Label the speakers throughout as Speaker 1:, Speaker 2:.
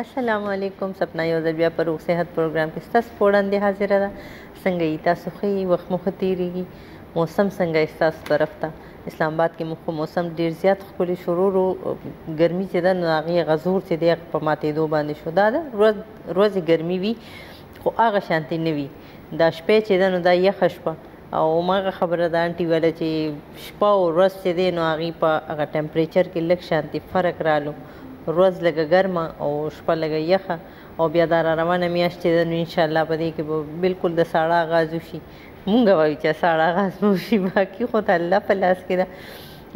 Speaker 1: السلام علیکم سپنا یو ځل بیا په روغ صحت پروګرام کې ستاسو په وړاندې حاضره ده څنګه یې تاسو ښه یې وخت مو ښه تېرېږي موسم څنګه یې ستاسو طرف ته اسلام آباد کې مو خو موسم ډېر زیات ښکلي شو ورو ورو ګرمي چې ده نو هغې هغه زور چې دی هغه په ماتېدو باندې شو دا ده ورځ ورځې ګرمي وي خو هغه شانتې نه وي دا شپه چې ده نو دا یخه شوه او هماغه خبره د انټي ویله چې شپه او ورځ چې دی نو هغې په هغه ټمپریچر کې لږ شانتې فرق رالو ورځ لږه ګرمه او شپه لږه یخه او بیا دا را روانه میاشت چې ده نو انشاءالله په دې کې به بالکل د ساړه آغاز وشي مونږ وایو چې ساړه آغاز به وشي باقي خو د الله په لاس کې ده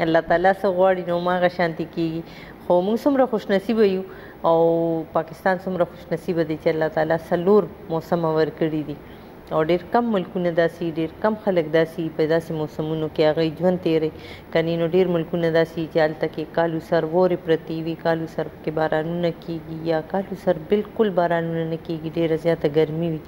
Speaker 1: الله تعالی څه غواړي نو هماغه شانتې کیږي خو مونږ څومره خوشنصیبه یو او پاکستان څومره خوش نصیبه دی چې الله تعالی څلور موسمه ورکړي دي او ډېر کم ملکونه داسي ډېر کم خلک داسي په داسي موسمونو کې هغه ژوند تیری کني نو ډېر ملکونه داسي چې هلته کې کالو سر وورې پرتې وي کالو سر کې بارانونه کیږي یا کالو سر بالکل بارانونه نه کیږي ډېره زیاته ګرمي وي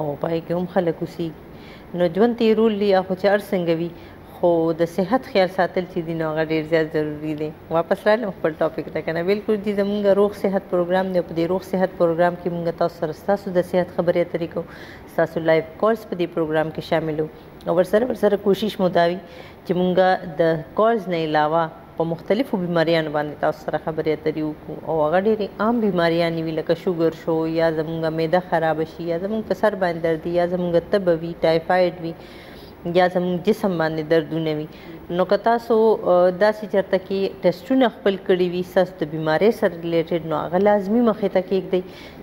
Speaker 1: او پای کې هم خلک اوسېږي نو ژوند تیرول یا خو چې هر څنګه وي خو د صحت خیال ساتل چې دي نو هغه ډیر زیات ضروری دی واپس رالم خپل ټاپک ته کنه بالکل دي زمونږ روغ صحت پروګرام دی په دې روغ صحت پروګرام کې مونږ تاسو سره تاسو د صحت خبرې اترې کوو تاسو لایف کورس په دې پروګرام کې شاملو او ورسره ورسره کوشش مو دا وي چې مونږ د کورس نه علاوه په مختلفو بیماریانو باندې تاسو سره خبرې اترې وکړو او هغه ډېرې عام بیماریانې وي لکه شوګر شو یا زمونږ معده خراب شي یا زمونږ په سر باندې درد یا زمونږ تبه وي ټایفاید وي یا زموږ جسم باندې دردونه وي نو که تاسو داسې چرته کې ټیسټونه خپل کړی وي ساس د بیماری سره ریلیټډ نو هغه لازمی مخې ته کېږدئ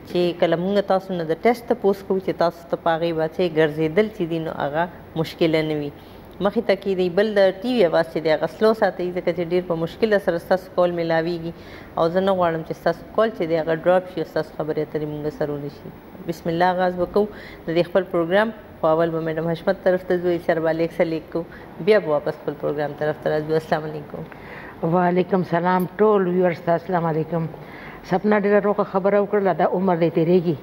Speaker 1: چې کله موږ تاسو نه د ټیسټ تپوس کوو چې تاسو ته پاغي باچې ګرځېدل چې دي نو هغه مشکل نه وي مخې ته کېدی بل د ټي وي اواز چې دی هغه سلو ساتئ ځکه چې ډېر په مشکل سره ستاسو کول ملاویږي او زه نه غواړم چې ستاسو کول چې دی هغه ډراپ شي او ستاسو خبرې اترې موږ سره ونشي بسم الله آغاز وکړو د دې خپل پروګرام خو اول به میډم حشمت طرف ته ځو سر به لیک سره لیک کو بیا به واپس خپل پروګرام طرف ته راځو السلام علیکم
Speaker 2: وعلیکم سلام ټول ویورز ته السلام علیکم سپنا ډیره روغه خبره وکړه دا عمر دې تیریږي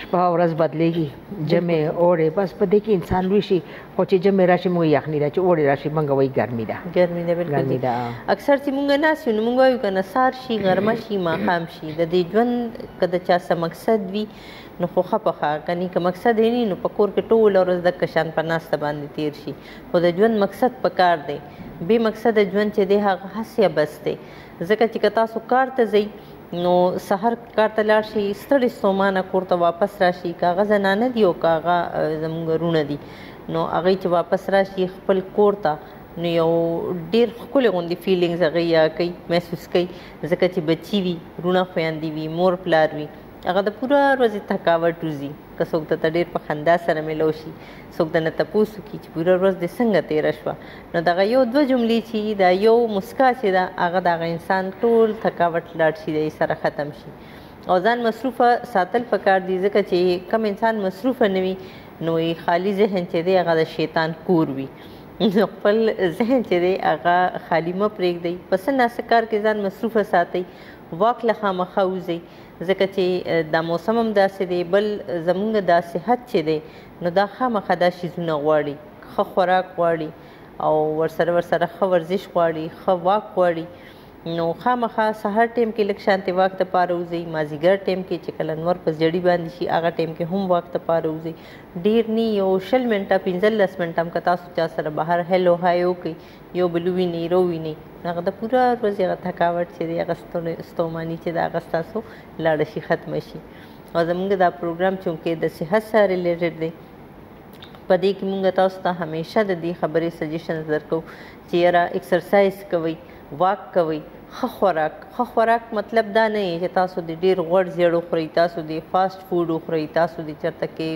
Speaker 2: شپه او ورځ بدلېږي جمع اوړې بس په دې کې انسان لوی شي خو چې جمع راشي موږ یخني ده چې اوړې راشي موږ وایي ګرمي ده
Speaker 1: ګرمي ده بالکل ګرمي ده اکثر چې موږ ناس یو موږ وایو کنه سار شي غرمه شي ماقام شي د دې ژوند کده چا سم مقصد وي نو خوښه پخه کني که مقصد یې ني نو په کور کې ټوله ورځ دک شان په ناسته باندې تیر شي خو د ژوند مقصد په کار دی بې مقصده ژوند چې دی هغه هسې عبث دی ځکه چې که تاسو کار ته ځئ نو سحر کار ته لاړ شي ستړي ستومانه کور ته واپس راشي که هغه زنانه دي او که هغه زموږ رونه دي نو هغه چې واپس راشي خپل کور ته نو یو ډیر خپل غوندي فیلینګز هغه یا کوي محسوس کوي ځکه چې بچي وي رونه خويندې وي مور پلار وي هغه د پوره ورځې تکاوټ وځي که څوک درته ډېر په خندا سره ملو شي څوک درنه تپوس وکړي چې پوره ورځ دې څنګه تېره شوه نو دغه یو دوه جملې چې دا یو موسکا چې ده هغه د هغه انسان ټول تکاوټ لاړ شي دی سره ختم شي او ځان مصروفه ساتل پکار دي ځکه چې کم انسان مصروفه نه وي نو یې خالی ذهن چې دی هغه د شیطان کور وي نو خپل ذهن چې دی هغه خالی مه پرېږدئ په څه ناسه کار کې ځان مصروفه ساتئ واک له خامخا وځئ ځکه چې دا موسم هم داسې دی، بل زمونږ دا صحت چې دی نو دا خامخا دا شیزونه غواړي، ښه خوراک غواړي او ورسره ورسره ښه ورزش غواړي، ښه واک غواړي، نو خامخا سهار ټیم کې لږ شانتې واک د پاره وځئ، مازیګر ټیم کې چې کله نور په زیړي باندې شي هغه ټیم کې هم واک د پاره وځئ، ډیر نی یو شل منټه پنځلس منټه هم که تاسو چا سره بهر هلو های وکړئ، یو بل ویني رویني هغه د پوره ورځې هغه تکاوټ چې دی هغه ستوماني چې د هغه ستاسو لاړه شي ختمه شي او زمونږ دا پروګرام چونکې د صحت سره ریلیټډ دی په دې کې مونږ تاسو ته همیشه د دې خبرې سجیشنز درکو چې یاره ایکسرسایز کوئ واک کوئ ښه خوراک ښه خوراک مطلب دا نه چې تاسو د ډیر غوړ زیړ وخورئ تاسو د فاست فوډ وخورئ تاسو د چرته کې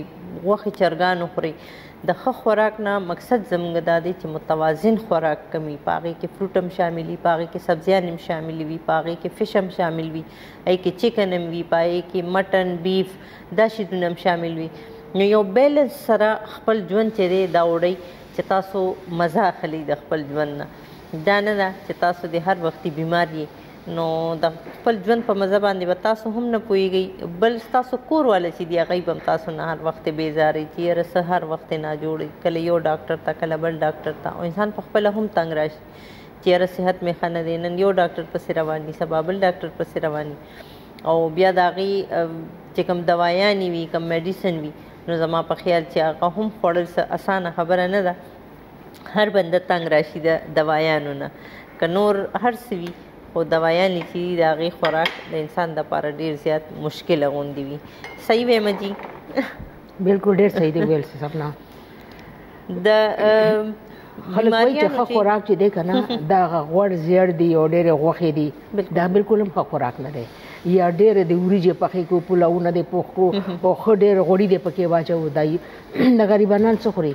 Speaker 1: غوښې چرګان وخورئ د ښه خوراک نه مقصد زمونږ دا دی چې متوازن خوراک کمي په هغې کې فروټ هم شامل وي په هغې کې سبزيانې هم شاملې وي په هغې کې فش هم شامل وي هغې کې چکن هم وي په هغې کې مټن بیف دا شیزونه هم شامل وي نو یو بیلنس سره خپل ژوند چې دی دا وړئ چې تاسو مزه اخلئ د خپل ژوند نه دا نه ده چې تاسو د هر وختي بیمار یئ نو د خپل ژوند په مزه باندې به تاسو هم نه پوهېږئ بل ستاسو کور والا چې دي هغوی به هم تاسو نه هر وخت بېزاروي چې یاره څه هر وخت ناجوړ یې کله یو ډاکټر ته کله بل ډاکټر ته او انسان په خپله هم تنګ راشي چې یاره صحت مې ښه نه دی نن یو ډاکټر پسې روان دي سبا بل ډاکټر پسې روان دي او بیا د هغې چې کوم دوایانې وي کوم میډیسن وي نو زما په خیال چې هغه هم خوړل څه اسانه خبره نه ده هر بنده تنګ راشي د دوايانو نه که نور هر څه وي خو دوايانې چې دي د هغې خوراک د انسان دپاره ډېر زیات مشکله غوندې وي صحیح وایم جي
Speaker 2: بلکل ډېر صحیح دی ویل سپنا
Speaker 1: د
Speaker 2: خلک وایي چې ښه خوراک چې دی که نه دا غوړ زیړ دی او ډېرې غوښې دي دا بلکل هم ښه خوراک نه دی یا ډېر د وریجې پخې کو پلاونه دې پوخ کو او خو ډېر غوړي دې پکې واچو دای د غریبانان څه خوري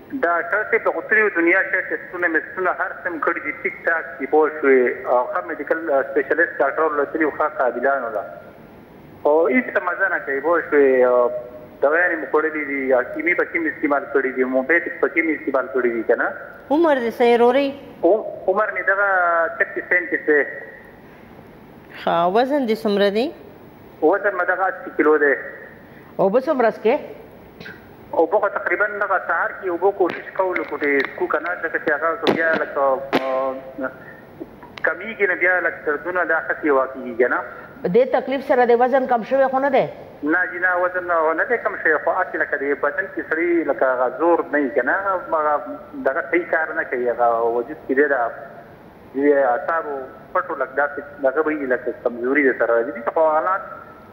Speaker 2: ډاکټر
Speaker 3: صیب د غوتلیو دنیا شه ټیسټونه میسټونه هر څه مې کړي دي ټیک ټاک دي پوه شوې او ښه میډیکل سپیشلیست ډاکټرو له تلي ښه قابلانو له خو هیڅ څه مزه نه کوي پوه شوې دویانې مو خوړلي دي حکیمي په کې مې استعمال کړي دي موبیتک په کې مې استعمال کړي دي کنه
Speaker 1: عمر دې څه روري
Speaker 3: عمر مې دغه 36 37 دی
Speaker 1: ښه وزن دې څومره دی
Speaker 3: وزن مې دغه 80 کیلو دی
Speaker 2: او به څومره سکه
Speaker 3: اوبه خو تقریبا دغه سهار کې اوبه کوشش کوو لکه ډې سکو کنه ځکه چې هغه که بیا لکه کمیږي نه بیا لکه دردونه دا خسي واقعي کنه
Speaker 2: دې تکلیف سره دې وزن کم شوی خو نه دی؟
Speaker 3: نه جی نه وزن خو نه دی کم شوی خو هسې لکه دې بدن کې سړی لکه هغه زور نه وي کنه هغه دغه صحیح کار نه کوي هغه وجود کې دې د اعصابو پټو لکه داسې دغه به وي لکه کمزوري دې
Speaker 2: سره
Speaker 3: راځي دلته خو
Speaker 2: حالات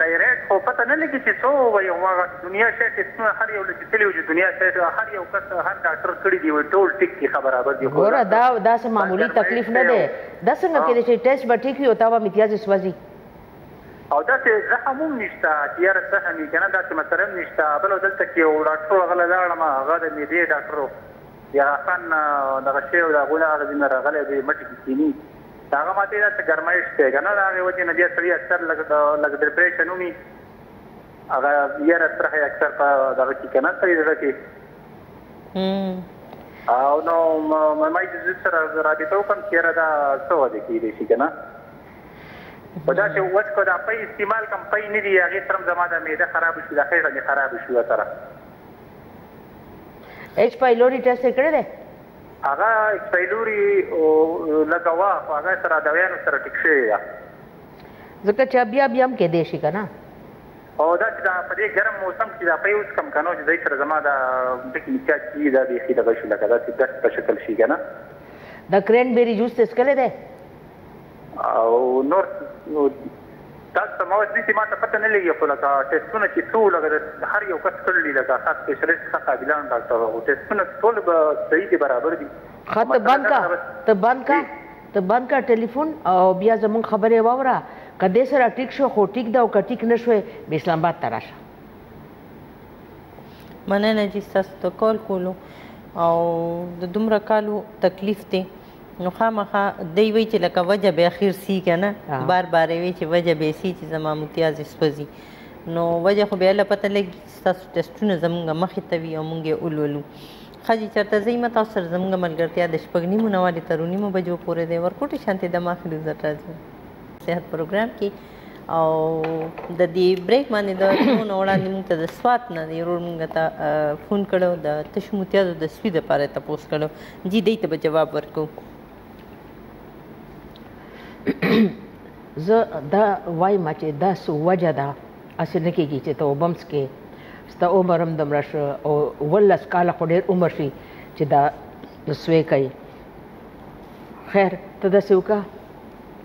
Speaker 3: ډایریکټ خو پته نه لګي چي څه ووايي هماغه دنیا شی ټیسټونه هر یو له چي تلي وو چي دنیا شی هر یو کس هر ډاکټر کړي دي وایي ټول ټیک دي ښه برابر دي خو
Speaker 2: ګوره دا داسي معمولي تکلیف نه دی دا څنګه کیدای شي ټیسټ به ټیک وي او تا به متیازي سوځي.
Speaker 3: او داسي زخم هم نشته چي یاره زخم وي کنه داسي مسله هم نشته بله دلته چي یو ډاکټر وو هغه له لاړم هغه د معدې ډاکټر وو یاره اسان دغه شی وو د هغوی نه هغه ځیني راغلی دی مټي کي کیني د هغه مادې داسې ګرمایش دی کنه د هغې وجې نه بیا سړي اکثر لږ ډپریشن ومي هغه یره ترخه اکثر په دغه کې کنه سړي زړه کې او نو ما یې زه سره رابطه وکم چې یره دا څه وجه کېدی شي کنه په داسې وخت کې دا پي استعمال کم پي نه دی هغه سره زما د معده خراب شي د خېټه مې خراب شي وسره
Speaker 2: ایچ پایلوري ټیسټ کړی دی
Speaker 3: هغه اکسپیلوري او لکه واه په هغه سره ادویانو سره ټیک شوی ده.
Speaker 2: ځکه چه بیا بیا هم کیدای شی کنه.
Speaker 3: او دا چه دا په دی ګرم موسم کښی دا پی وڅکم کنو چه دی سره زما دا ډکی مکیاج کیږی دا بیخی دغه شی لکه داسی دست په شکل شی کنه.
Speaker 2: دا کرین بیری جوس دی څکلی دی؟
Speaker 3: او نور نو تاسو ته مواد دي چې ما ته پته نه لګي خو لکه ټیسټونه چې څو لکه هر یو کس کړلي لکه خاص سپیشلیست خاص قابلان ډاکټر او ټیسټونه ټول به صحیح دي برابر دي
Speaker 2: ښه ته بند کا ته بند کا ته بند کا ټلیفون او بیا زمونږ خبرې واوره که دې سره ټیک شو خو ټیک ده او که ټیک نه شوې بیا اسلام آباد ته راشه.
Speaker 1: مننه جی ستاسو د کال کولو او د دومره کالو تکلیف دی. نو خامخا دی وی چې لکه وجه به اخیر سی کنه بار بار وی چې وجه به سی چې زما متیاز سوزي نو وجه خو به له پته لګي تاسو ټیسټونه زمونږ مخې ته وي او مونږ اولولو خځې چرته زی ما تاسو سره زمونږ ملګرتیا د شپږ نیمو نه والي تر نیمو بجو پورې دی ورکوټي شانتي د ماخې د زړه راځي صحت پروګرام کې او د دې بریک باندې د ټول وړاندې موږ ته د سوات نه ضرور موږ ته فون کړو د تشموتیا د سوي د پاره تاسو کړو جی دی ته به جواب ورکو
Speaker 2: زه دا وایم چې دا سو وجه ده اسې نه کېږي چې توبه هم څکې ستا عمر هم دومره شو او اوولس کاله خو ډېر عمر شي چې دا سوی کوي خیر ته داسې وکړه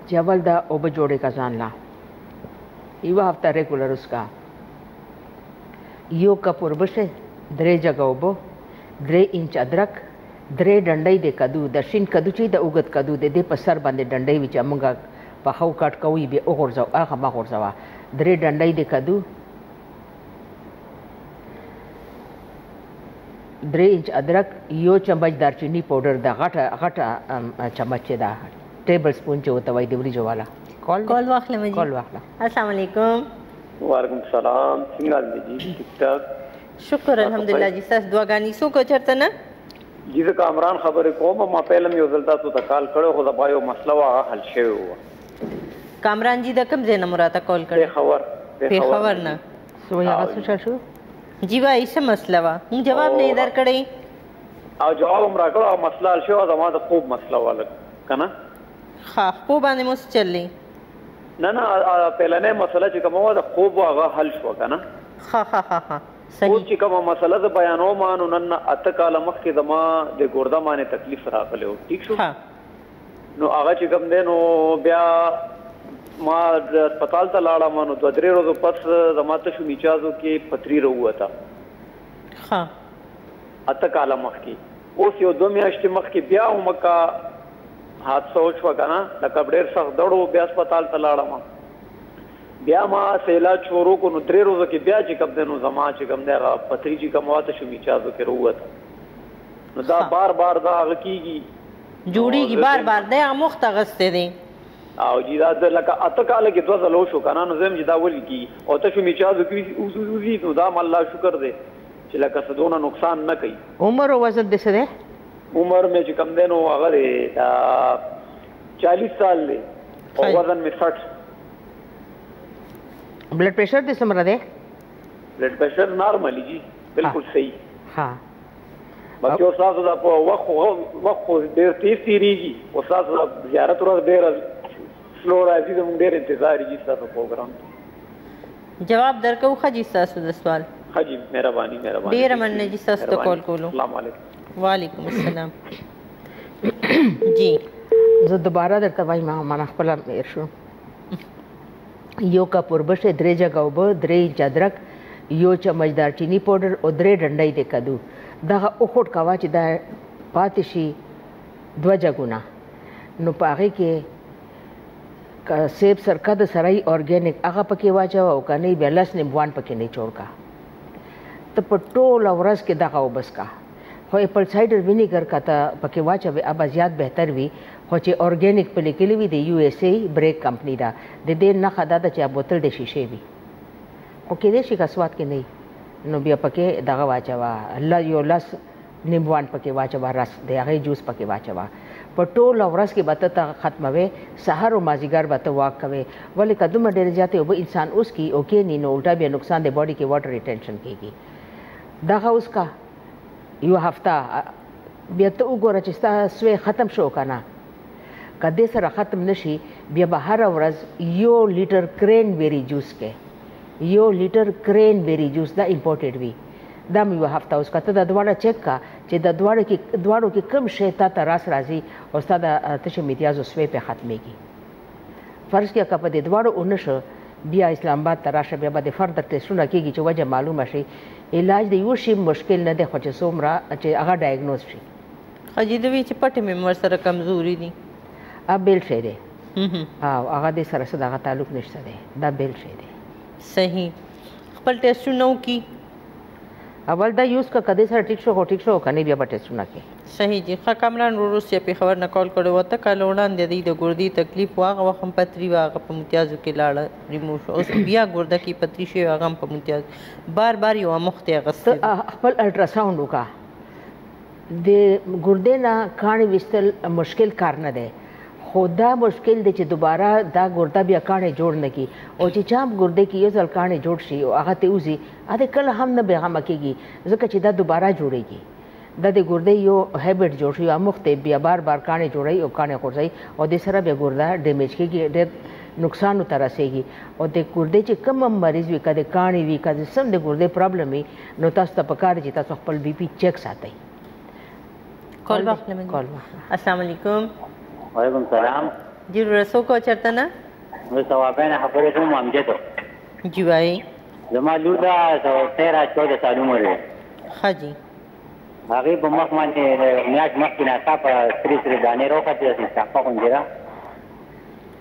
Speaker 2: چې اول دا اوبه جوړې کړه ځان له یوه هفته ریګولر وڅښه یو کپ وربشه درې جګه اوبه درې انچ ادرک، درې ډنډۍ د کدو، د شین کدو چی د اوږد کدو د دې په سر باندې ډنډۍ وی چی مونږ پخوو کټ کوو یی بیا وغورځوو هغه مه غورځوه درې ډنډۍ د کدو، درې انچ ادرک، یو چمچ دارچینی پوډر د غټه غټه چمچ چی دا ټیبل سپون چی وته وای د وریجو والا
Speaker 1: کال کال واخله
Speaker 2: کال واخله
Speaker 1: السلام علیکم
Speaker 4: وعلیکم السلام څنګه حال دی جی ټیک ټاک
Speaker 1: شکر الحمدلله جی ستاسو دعاګانی څوک چرته نه
Speaker 4: جی زه کامران خبرې کوم ما پهله یو ځل تاسو ته کال کړو خو زما یو مسله وه هغه حل شوی وه
Speaker 1: کامران جی د کوم ځای نه مراته کول کړی پیښور پیښور نه
Speaker 2: سو یا څه چل شو
Speaker 1: جی وای څه مسله وه مون جواب نه درکړی
Speaker 4: او جواب هم راکړو او مسله حل شو زما د خوب مسله وه کنه
Speaker 1: خا خوب باندې مو چللی
Speaker 4: نه نه پهلنۍ مسله چې کومه وه د خوب وه هغه حل شوه که
Speaker 1: نه ښه ښه ښه
Speaker 4: ښه
Speaker 1: صحیح اوس
Speaker 4: چې کومه مسله زه بیانوم نو نن نه اته کاله مخکې زما د ګرده باندې تکلیف راغلی و ټیک شو نو هغه چې کوم دی نو بیا ما هسپتال ته لاړم نو دوه درې ورځو پس زما تشو میچازو کې پتري راووته
Speaker 1: ښه
Speaker 4: اته کاله مخکې اوس یو دوه میاشتې مخکې بیا همکه حادثه وشوه کنه لکه ډیر سخت دړو بیا هسپتال ته لاړم بیا ما سیلا چورو کو نو درې روزه کې بیا چې کم دنو زما چې کم دی هغه پتری چې کم واته شو میچازو کې روته نو دا بار بار دا هغه کیږي
Speaker 1: جوړیږي بار بار دا هغه مخته غسته دی
Speaker 4: او جی دا د لکه اته کال کې دوه ځلو شو کنه نو زم جدا ول کی او ته شو میچازو کې اوس اوس نو دا الله شکر دی چې لکه څه دونه نقصان نه کوي.
Speaker 2: عمر او وزن دې څه دی؟
Speaker 4: عمر مې چې کوم دی نو هغه دی دا چالیس سال دی او
Speaker 1: ښه
Speaker 4: وزن مې سټ.
Speaker 2: بلډ پرېشر دې څومره دی؟
Speaker 4: بلډ پرېشر نارمل جی ښه
Speaker 2: بالکل
Speaker 4: صحیح.
Speaker 2: ښه
Speaker 4: بس یو ستاسو دا په وخت خو وخت خو ډېر تېز تېرېږي او ستاسو دا زیارت ورځ ډېره سلو راځي زموږ ډېر انتظار یي ستاسو پروګرام ته.
Speaker 1: جواب درکوو ښه جی ستاسو د سوال.
Speaker 4: ښه جی مهربانی مهربانی.
Speaker 1: ډیره مننه جی ستاسو
Speaker 4: د
Speaker 1: کول کولو.
Speaker 4: سلام علیکم.
Speaker 1: وعلیکم السلام جی.
Speaker 2: زه دوباره درته وایم مانا خپل میر شو یو کپ اوربشې درې جګه اوبه درې انچ ادرک یو چمچ دارچینی پوډر او درې ډنډۍ د کدو دغه وخوټ کوه چې دا پاتې شي دوه جګونه نو په هغې کې که سیب سرکه د سره یې ارګانیک هغه پکې واچوه او که نه بیا لس نیمبوان پکې نیچوړ کا ته په ټوله ورځ کې دغه وبسکا خو اپل سایډر وینیګر که ته پکې واچوې ابا زیات بهتر وي خو چې ارګانیک په لیکلي وي د یو ایس ای بریک کمپني ده د دې نښه دا ده چې بوتل د شیشې وي خو کېدای شي که سواد کې نه نو بیا پکې دغه واچوه یو لس لیموان پکې واچوه رس د هغې جوس پکې واچوه په ټوله ورځ کې به ته ته ختموې سحر او مازیګر به ته واک کوې ولې که دومره ډېرې زیاتې اوبه انسان اوس کی او کینی نو الټا بیا نقصان د باډي کې واټر ریټینشن کیږي دغه اوس کا یو هفته بیا ته وګوره چې ستا سوی ختم شو که نه که دې سره ختم نشي بیا به هره ورځ یو لیټر کرین بیری جوس کې یو لیټر کرین بیری جوس دا امپورټډ وي دا مې یوه هفته اوس کته دا دواړه چیک کا چې دا دواړه کې دواړو کې کم شی تا ته راس راځي او ستا دا تشه میډیاز او سوی په ختمېږي فرض کړه که په دې دواړو ونه شو بیا اسلام آباد ته راشه بیا به د فرد ټیسټونه کېږي چې وجه معلومه شي علاج د یو شي مشکل نه دی خو چې څومره چې هغه ډایګنوز شي
Speaker 1: خجی دوی چې پټې مې مور سره کمزوري دي
Speaker 2: ا بیل شي دی او هغه د سره سره دغه تعلق نشته دی دا بیل شي دی
Speaker 1: صحیح خپل ټیسټونه وکي
Speaker 2: اول دا یوز کا کدی سره ټیک شو خو ټیک شو کني بیا به ټیسټونه کې
Speaker 1: صحیح دي خا کامران ورو سي په خبر نه کال کړو وته کال وړاندې دی د ګردي تکلیف واغه وخم پتری واغه په متیازو کې لاړه ریمو شو اوس بیا ګرده کې پتری شي هغه په متیاز بار بار یو مخته غسته
Speaker 2: خپل الټراساوند وکا د ګردې نه کاڼي ویستل مشکل کار نه دی خو دا مشکل دی چې دوباره دا ګرده بیا کاڼي جوړ نه کی او چې چا ګرده کې یو ځل کاڼي جوړ شي او هغه ته وځي هغه کله هم نه بیغمه کیږي ځکه چې دا دوباره جوړیږي دا د ګردې یو هیبټ جوړ شي او مخ ته بیا بار بار کاڼي جوړي او کاڼي غورځي او د سره بیا ګرده ډیمیج کیږي ډیر نقصان ته رسیږي او د ګردې چې کوم مریض وي کده کاڼي وي کده سم د ګردې پرابلم وي نو تاسو ته پکار دي چې تاسو خپل بي پي چیک ساتئ
Speaker 1: کال واخلې مې
Speaker 2: کال واخلې
Speaker 1: السلام علیکم
Speaker 5: وعلیکم سلام
Speaker 1: جی رسو کو چرته نه
Speaker 5: نو ثوابین خبرې کوم امجد
Speaker 1: جی وای
Speaker 5: زما لور دا 13 14 سال عمر دی
Speaker 1: ها جی
Speaker 5: هغه په مخ باندې میاش مخ کې ناڅاپه سری سری دانې روخه دي چې څاپه غونډه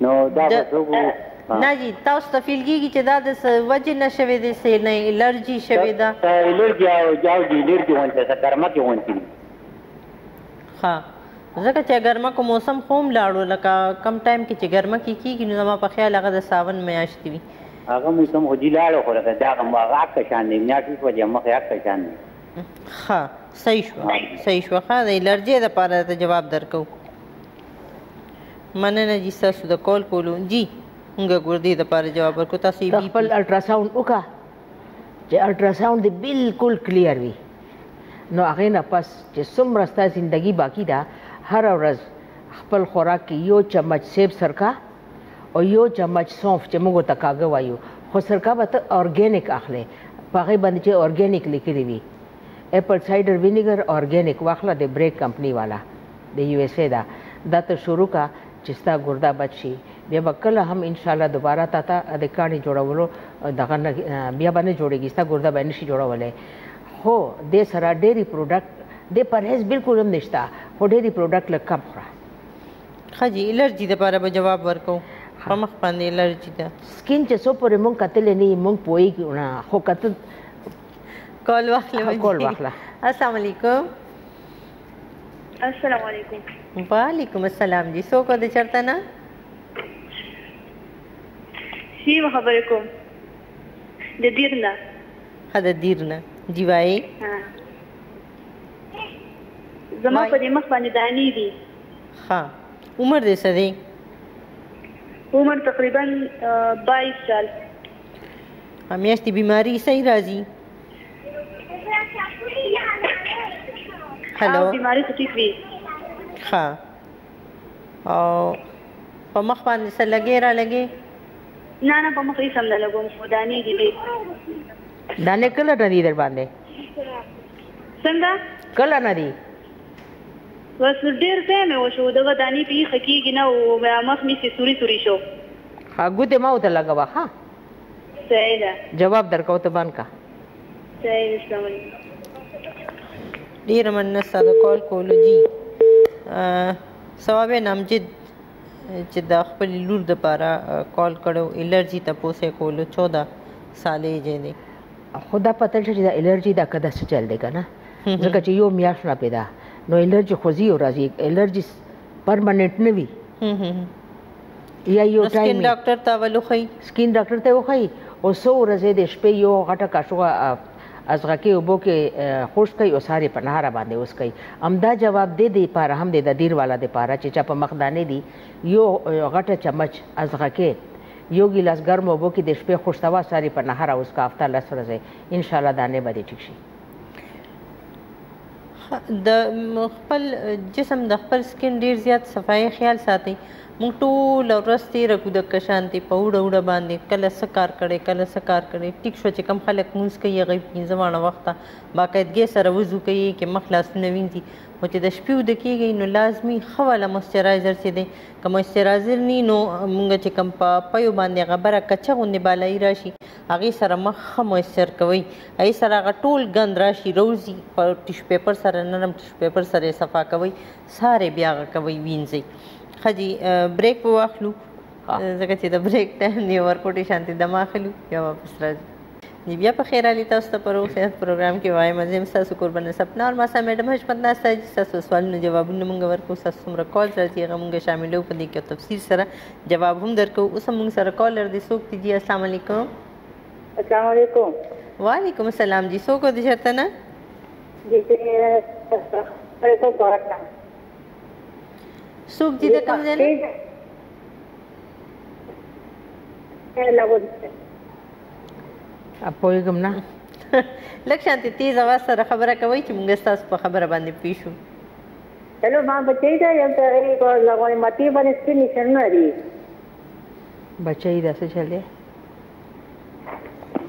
Speaker 5: نو دا
Speaker 1: د...
Speaker 5: به څوک وو ها
Speaker 1: نه جی تاسو ته فیل کیږي چې دا د څه وجې نه شوې دې سې نه الرجی دا شوې ده دا
Speaker 5: الرجی او جاو جی الرجی غونډه ده ګرمه کې غونډه
Speaker 1: دي ښه ځکه چې ګرمه کو موسم خوم لاړو لکه کم ټایم کې چې ګرمه کې کیږي نو زما په خیال هغه د ساون میاشت وي
Speaker 5: هغه مې کوم هدي لاړو خو لکه دا هغه هغه اکه شان دی میاشت اوس وجه مخه اکه شان دی
Speaker 1: ښه صحیح شو صحیح شو ښه د الرجی لپاره ته جواب درکو مننه جی ستاسو د کول کولو جی موږ ګردې د پاره جواب ورکو تاسو یې بي
Speaker 2: خپل الټراساوند وکا چې الټراساوند دې بالکل کلیر وي نو هغه نه پس چې څومره ستا زندگی باقی ده هر ورځ خپل خوراک کې یو چمچ سیب سرکه او یو چمچ سونف چې موږ ته کاګه وایو خو سرکه به ته اورګانیک اخلې په هغې باندې چې اورګانیک لیکلي وي اپل سایډر وینیګر اورګانیک واخله د بریک کمپنی والا د یو ایس ای ده دا ته شروع که چی ستا ګرده بد شی بیا به کله هم ان شاء الله دوباره تا ته د کاڼی جوړولو دغه نه بیا به نه جوړیږی ستا ګرده به نشی جوړولی خو دی سره ډیری پروډکټ دی پرهیز بالکل هم نشته خو ډیری پروډکټ لږ کم خوره
Speaker 1: ښه جی الرجی لپاره به جواب ورکو په مخ باندې الرجی ده
Speaker 2: سکین چې سو پورې مونږ کتل نه مونږ پوي نه خو کتل
Speaker 1: کول واخلم
Speaker 2: کول واخلم
Speaker 1: السلام علیکم
Speaker 6: السلام علیکم
Speaker 1: وعلیکم السلام جی څوک د چرته نه
Speaker 6: شي خبرې کوم د دیر نه
Speaker 1: ها د دیر نه جی وای
Speaker 6: زما په دې مخ باندې دانی دي
Speaker 1: ها عمر دې څه دی
Speaker 6: عمر تقریبا 22 سال
Speaker 1: همیاشتي بیماری صحیح راځي هلو
Speaker 6: بیماری خو ټیک وی
Speaker 1: ها او په مخ باندې څه لګې را لګې
Speaker 6: نه نه په مخ یې سم نه لګوم خو دانې دي وي
Speaker 2: دانې کله نه دي در باندې
Speaker 6: څنګه
Speaker 2: کله نه دي
Speaker 6: بس ډېر ټایم یې وشو دغه دانې پې یې ښه کېږي نه او مخ مې سوري سوري شو
Speaker 2: ها ګوتې ما ورته لګوه ښه
Speaker 6: صحیح ده
Speaker 2: جواب درکو ته بند کا.
Speaker 6: صحیح ده اسلام علیکم.
Speaker 1: ډیره مننه ستا د کال کولو جی ثواب نامجد چې د خپل لور د پاره کال کړو الرجی ته پوسه کولو 14 سالې جې دی
Speaker 2: خو دا پته نشته چې دا الرجي دا که دا څه چل دی که نه ځکه چې یو میاشت نه پیدا نو الرجي خو ځي او راځي الرجي پرمننټ نه وي یا یو
Speaker 1: ټایم سکین ډاکټر ته ولوخی
Speaker 2: سکین ډاکټر ته وخی او سو ورځې د شپې یو غټه کاشوغه ازغه کې وبو کې خوش کوي او ساري په نهار باندې اوس کوي امدا جواب دې دی پاره هم دې د دیر والا د پاره چې چا په مخدانې دی یو غټه چمچ ازغه کې یو ګلاس ګرم وبو کې د شپې خوش توا ساري په نهار اوس کا افتا لس ورځې ان شاء الله دانه به دې ټیک شي
Speaker 1: د خپل جسم د خپل سکین ډیر زیات صفایي خیال ساتئ. موږ ټوله ورځ تېره کړو د کشانتې په اوړه اوړه باندې، کله څه کار کړی، کله څه کار کړی. ټیک شوه چې کوم خلک لمونځ کوي هغوی پنځه واړه وخته باقاعدګۍ سره وضو کوي، کې مخ لاسونه وینځي، خو چې د شپې وده کېږي نو لازمي ښه والا موسچرایزر چې دی که موسچرایزر نی نو موږ چې کوم په پیو باندې غبره کچه غوندې بالایي راشي هغې سره مخ ښه موسچر کوئ. هغې سره هغه ټول ګند راشي روزي په ټیشو پیپر سره نرم ټیشو پیپر سره یې صفا کوئ سارې بیا هغه کوئ وینځئ ښه جي بریک به واخلو ځکه چې د بریک ټایم دی ورکوټې شانتې دمه اخلو بیا واپس راځو جی بیا په خیر علي تاسو ته پر صحت پروګرام کې وایم زه هم ستاسو کوربنه سپنا او ماسا میډم حشمت ناسته جي ستاسو سوالونو جوابونه مونږ ورکو ستاسو څومره کال راځي هغه مونږ شاملو په دې کې تفصیل سره جواب هم درکو اوس مونږ سره کالر دی څوک دی جی السلام علیکم
Speaker 7: السلام علیکم
Speaker 1: وعلیکم السلام جی سو کو دی شرط نه
Speaker 7: جی جی سره کو
Speaker 1: بارک نه سوق جی د کوم ځای نه
Speaker 2: اپویګم نه
Speaker 1: لکه شانتي تیز اواز سره خبره کوي چې موږ تاسو په خبره باندې پیښو
Speaker 7: هلو ما بچی دا یم ته ای په لغوی ماتی باندې سپین نشان نه لري
Speaker 2: بچی دا څه چل دی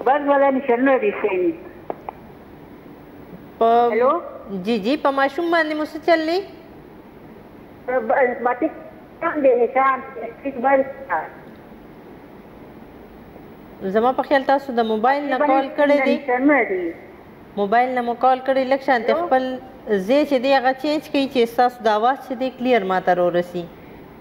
Speaker 7: بس ولا نشرنه دي سين
Speaker 1: په
Speaker 7: هلو
Speaker 1: جی جی په ماشوم باندې مو څه چل
Speaker 7: دی باندې نشان سټریټ بند
Speaker 1: زما په خیال تاسو د موبایل نه کال کړی دی موبایل نه مو کال کړی لکه شانت خپل زی چې دی هغه چینج کړئ چې تاسو د اواز چې دی کلیر ماته ورسي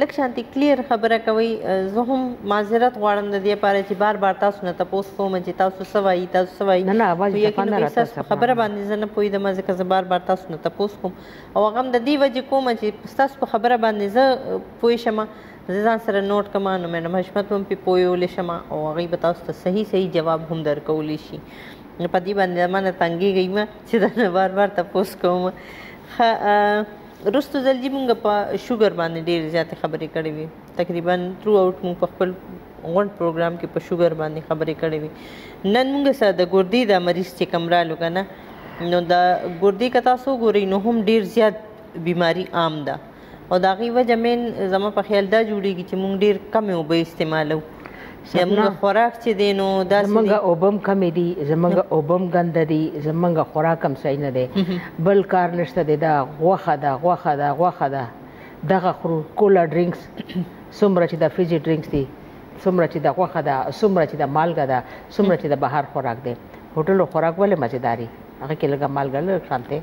Speaker 1: لږ شانتي کلیر خبره کوي زه هم معذرت غواړم د دې لپاره چې بار بار تاسو نه تاسو کوم چې تاسو څه وایي تاسو څه وایي
Speaker 2: نه نه اواز
Speaker 1: یې
Speaker 2: څنګه راځي
Speaker 1: تاسو خبره باندې زه نه پوهیدم ځکه زه بار بار تاسو نه تاسو کوم او هغه د دې وجه کوم چې تاسو په خبره باندې زه پوه شم زه ځان سره نوٹ کوم نو مې نو حشمت هم په پویول شم او هغه به تاسو ته صحیح صحیح جواب هم درکول شي په دې باندې مانه تنګي گئی ما چې دا بار بار تاسو کوم وروسته ځل جی مونږ په شوګر باندې ډیر زیاتې خبرې کړې وي تقریبا ترو اوټ مونږ په خپل غونډ پروګرام کې په شوګر باندې خبرې کړې وي نن مونږ سره د ګردې د مریض چې کمرا لګنه نو د ګردې کتا سو ګوري نو هم ډیر زیات بیماری عام ده او دا غي وجه مین زما په خیال دا جوړیږي چې مونږ ډیر کم او به استعمالو زمونږ خوراک چې دی نو داسې
Speaker 2: زمونږ اوبم کمې دي زمونږ اوبم ګنده دي زمونږ خوراک هم صحیح نه دی بل کار نشته دی دا غوښه ده غوښه ده غوښه ده دغه خورو کولا ډرینکس څومره چې د فریجي ډرینکس دي څومره چې د غوښه ده څومره چې د مالګه ده څومره چې د بهر خوراک دی هوټل خوراک ولې مزیداري هغه کې لږه مالګه لږ شانته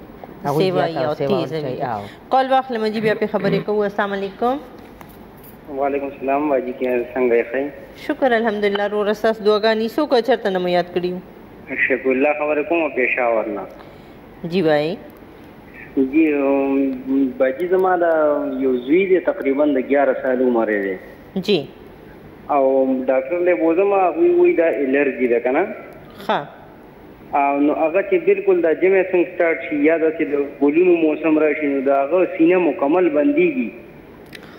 Speaker 1: سیوا یو تیز وي کال واخلم جی بیا په خبرې کوو السلام علیکم
Speaker 8: وعلیکم سلام واجی کې څنګه یې خی
Speaker 1: شکر الحمدلله رو رساس دعاګانی سو کا چرته نه مو یاد کړیو
Speaker 8: شکر الله خبر کوم پېښور نه
Speaker 1: جی وای
Speaker 8: جی باجی زما دا یو زوی دی تقریبا د 11 سال عمر دی
Speaker 1: جی
Speaker 8: او ډاکټر له بوزم هغه وی دا الرجی ده کنه
Speaker 1: ها
Speaker 8: او نو هغه چې بالکل د جمع څنګه سٹارټ شي یا د ګلونو موسم راشي نو دا هغه سینه مکمل بنديږي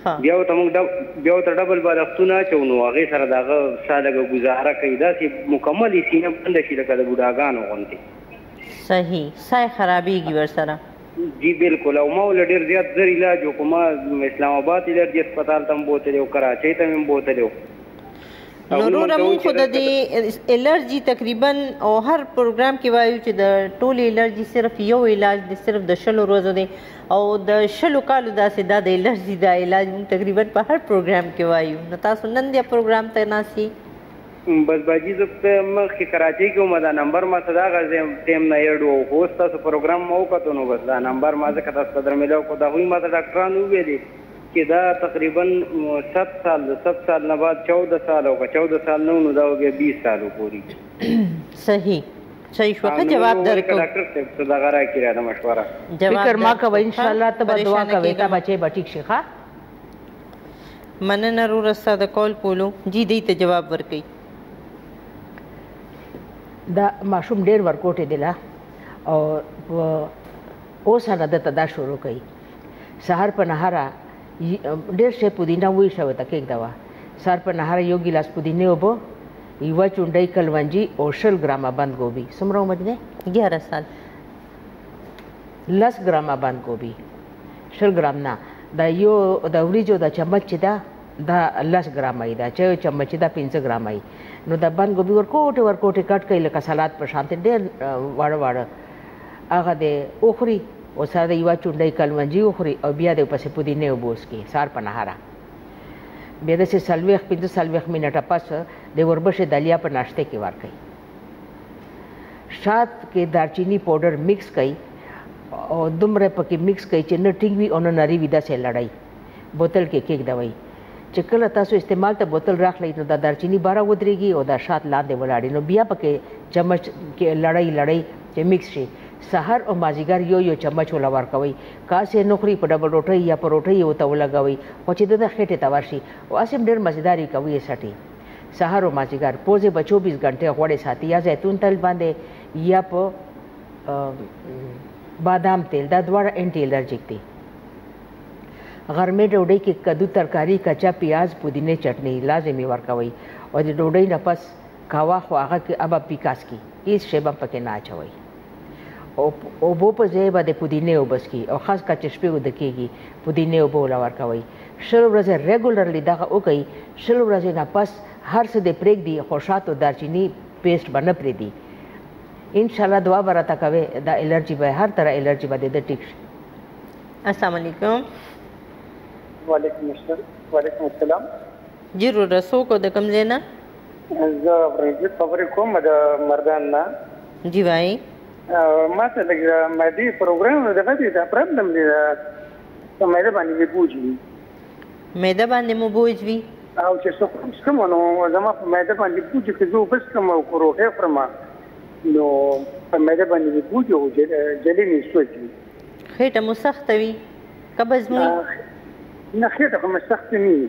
Speaker 8: ښه بیا ورته موږ ډب... بیا ورته ډبل بالښتونه اچوو، نو هغې سره د هغه ساه لږه ګوزاره کوي، داسې مکمل یې سینه بنده شي لکه د بوډاګانو غوندې.
Speaker 1: صحیح، ساه یې خرابېږي ورسره.
Speaker 8: جی بلکل، او ما له ډېر زیات زر علاج وکړو، ما اسلام اباد الرجي هسپتال ته هم بوتلی او کراچۍ ته مې هم بوتلی و.
Speaker 1: نو روره مونږ خو د دې الرجي تقریبا او هر پروګرام کې وایو چې د ټولې الرجي صرف یو علاج دی صرف د شلو ورځو دی او د شلو کالو داسې دا د الرجي دا علاج موږ تقریبا په هر پروګرام کې وایو نو تاسو نن بیا پروګرام ته ناست یئ
Speaker 8: بس باجی زه په مخکې کراچۍ کې وم دا نمبر ما څه دا غزه ټیم نه یډ وو خو اوس تاسو پروګرام مو وکړو نو بس دا نمبر ما ځکه تاسو ته درملو کو دا هوی ما ته ډاکټران ویلي چې دا تقریبا 7 سال د 7 سال نه بعد 14 سال او که 14 سال نو نو دا بیا 20 سال پوری
Speaker 1: صحیح صحیح شو که جواب درکو
Speaker 8: ډاکټر صاحب څه دغه راکې را د مشوره
Speaker 2: فکر ما کوه ان شاء الله ته به دعا کوې تا بچې به ټیک شي ښه
Speaker 1: مننه روره ستا د کال پولو جی دی ته جواب ورکي
Speaker 2: دا ماشوم ډیر ورکوټې دی لا او اوس نه دته دا شروع کړي سهار په نهاره ډیر شی پودینه وې شوې ته کېږ دا سهار په نهاره یو ګلاس پودینه وبو یوه چونډۍ کلونجي او شل ګرامه بند ګوبي څومره عمر دی؟
Speaker 1: ګیاره سال.
Speaker 2: لس ګرامه بند ګوبي شل ګرام نه د یو د وریجو د چمچ چې ده دا لس ګرامه یې ده چې چمچ دا پنځه ګرامه یې نو د بند ګوبي ورکوټې ورکوټې کټ کوي لکه سلاد په شانتې ډېر واړه واړه هغه دی وخوري او سره د یوه چونډۍ کلونجي وخوري او بیا دی پسې پودینې اوبه وڅکي سهار په نهاره بیا داسې څلوېښت پنځه څلوېښت منټه پس د وربشې دلیا په ناشته کې ورکړئ شات کې دارچینی پاوډر مکس کړئ او دومره پکې مکس کړئ چې نه ټینګ وي او نه نری وي داسې لړئ بوتل کې کېږدوئ چې کله تاسو استعمال ته بوتل راخلئ نو دا دارچینی باره ودرېږي او دا شات لاندې ولاړې نو بیا پکې چمچ کې لړئ لړئ چې مکس شي سحر او مازیګر یو یو چمچ ولا ورکوي کاس یې نه خوري په ډبل روټۍ یا په روټۍ یې ورته ولګوي خو چې دده خېټې ته ورشي او هسې هم ډېر مزیدار یې کوي یې څټي سهار و مازیګر پوزې به چوبیس ګنټې غوړې ساتي یا زیتون تیل باندې یا په بادام تیل دا دواړه انټي الرجیک دي غرمې ډوډۍ کې کدو ترکاري کچا پیاز پودینې چټني لازمي ورکوي او د ډوډۍ نه پس کاوه خو هغه کې ابا پیکاس کی هیڅ شی به پکې نه اچوي اوبو په ځای به د پودینې اوبه څکي او خاص کار چې شپې وده کېږي پودینې اوبه ولا ورکوئ شل ورځې ریګولرلی دغه وکړئ شل ورځې نه پس هر څه دې پرېږدي خو شاتو دارچیني پیسټ به نه پرېږدي انشاءالله دعا به راته کوې دا الرجي به هر طرح الرجي به دې د ټیک شي
Speaker 1: السلام علیکم
Speaker 9: وعلیکم السلام وعلیکم السلام
Speaker 1: جی رو رسو کو د کوم ځای نه
Speaker 9: زه افغانستان خبرې کوم د مردان نه
Speaker 1: جی وای
Speaker 9: ما ته لګ ما دې پروګرام نه دغه دې دا پرابلم دې دا په مېده باندې
Speaker 1: مې بوج وي مېده باندې مو بوج وي
Speaker 9: او چې څه کوم څه مونو زما په مېده باندې بوج کې زه بس کوم او کروټه خورم نو په مېده باندې مې بوج او جلې مې سوځي
Speaker 1: خېټه مو سخته وي قبض مو
Speaker 9: نه خېټه خو
Speaker 1: مې
Speaker 2: سخته نه وي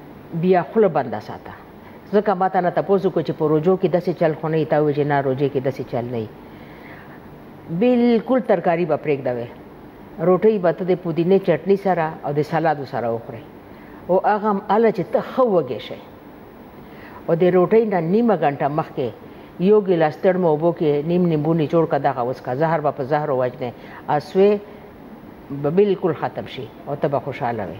Speaker 2: بيا خوله بنده ساته ځکه ما تانه تپوس وکړو چې په روژو کې داسې چل خو نه وي تا وې چې نه روژې کې داسې چل نه وي بالکل ترکاری به پرېږده وې روټۍ به ته د پودینې چټني سره او د سلادو سره وخورې او هغه هم هله چې ته ښه وږی شې او د روټۍ نه نیمه ګنټه مخکې یو ګیلاس تړمه اوبو کې نیم نیمبو نچوړ که دغه وڅښه زهر به په زهرو وژنې اسوې به بالکل ختم شي او ته به
Speaker 10: خوشحاله
Speaker 2: وې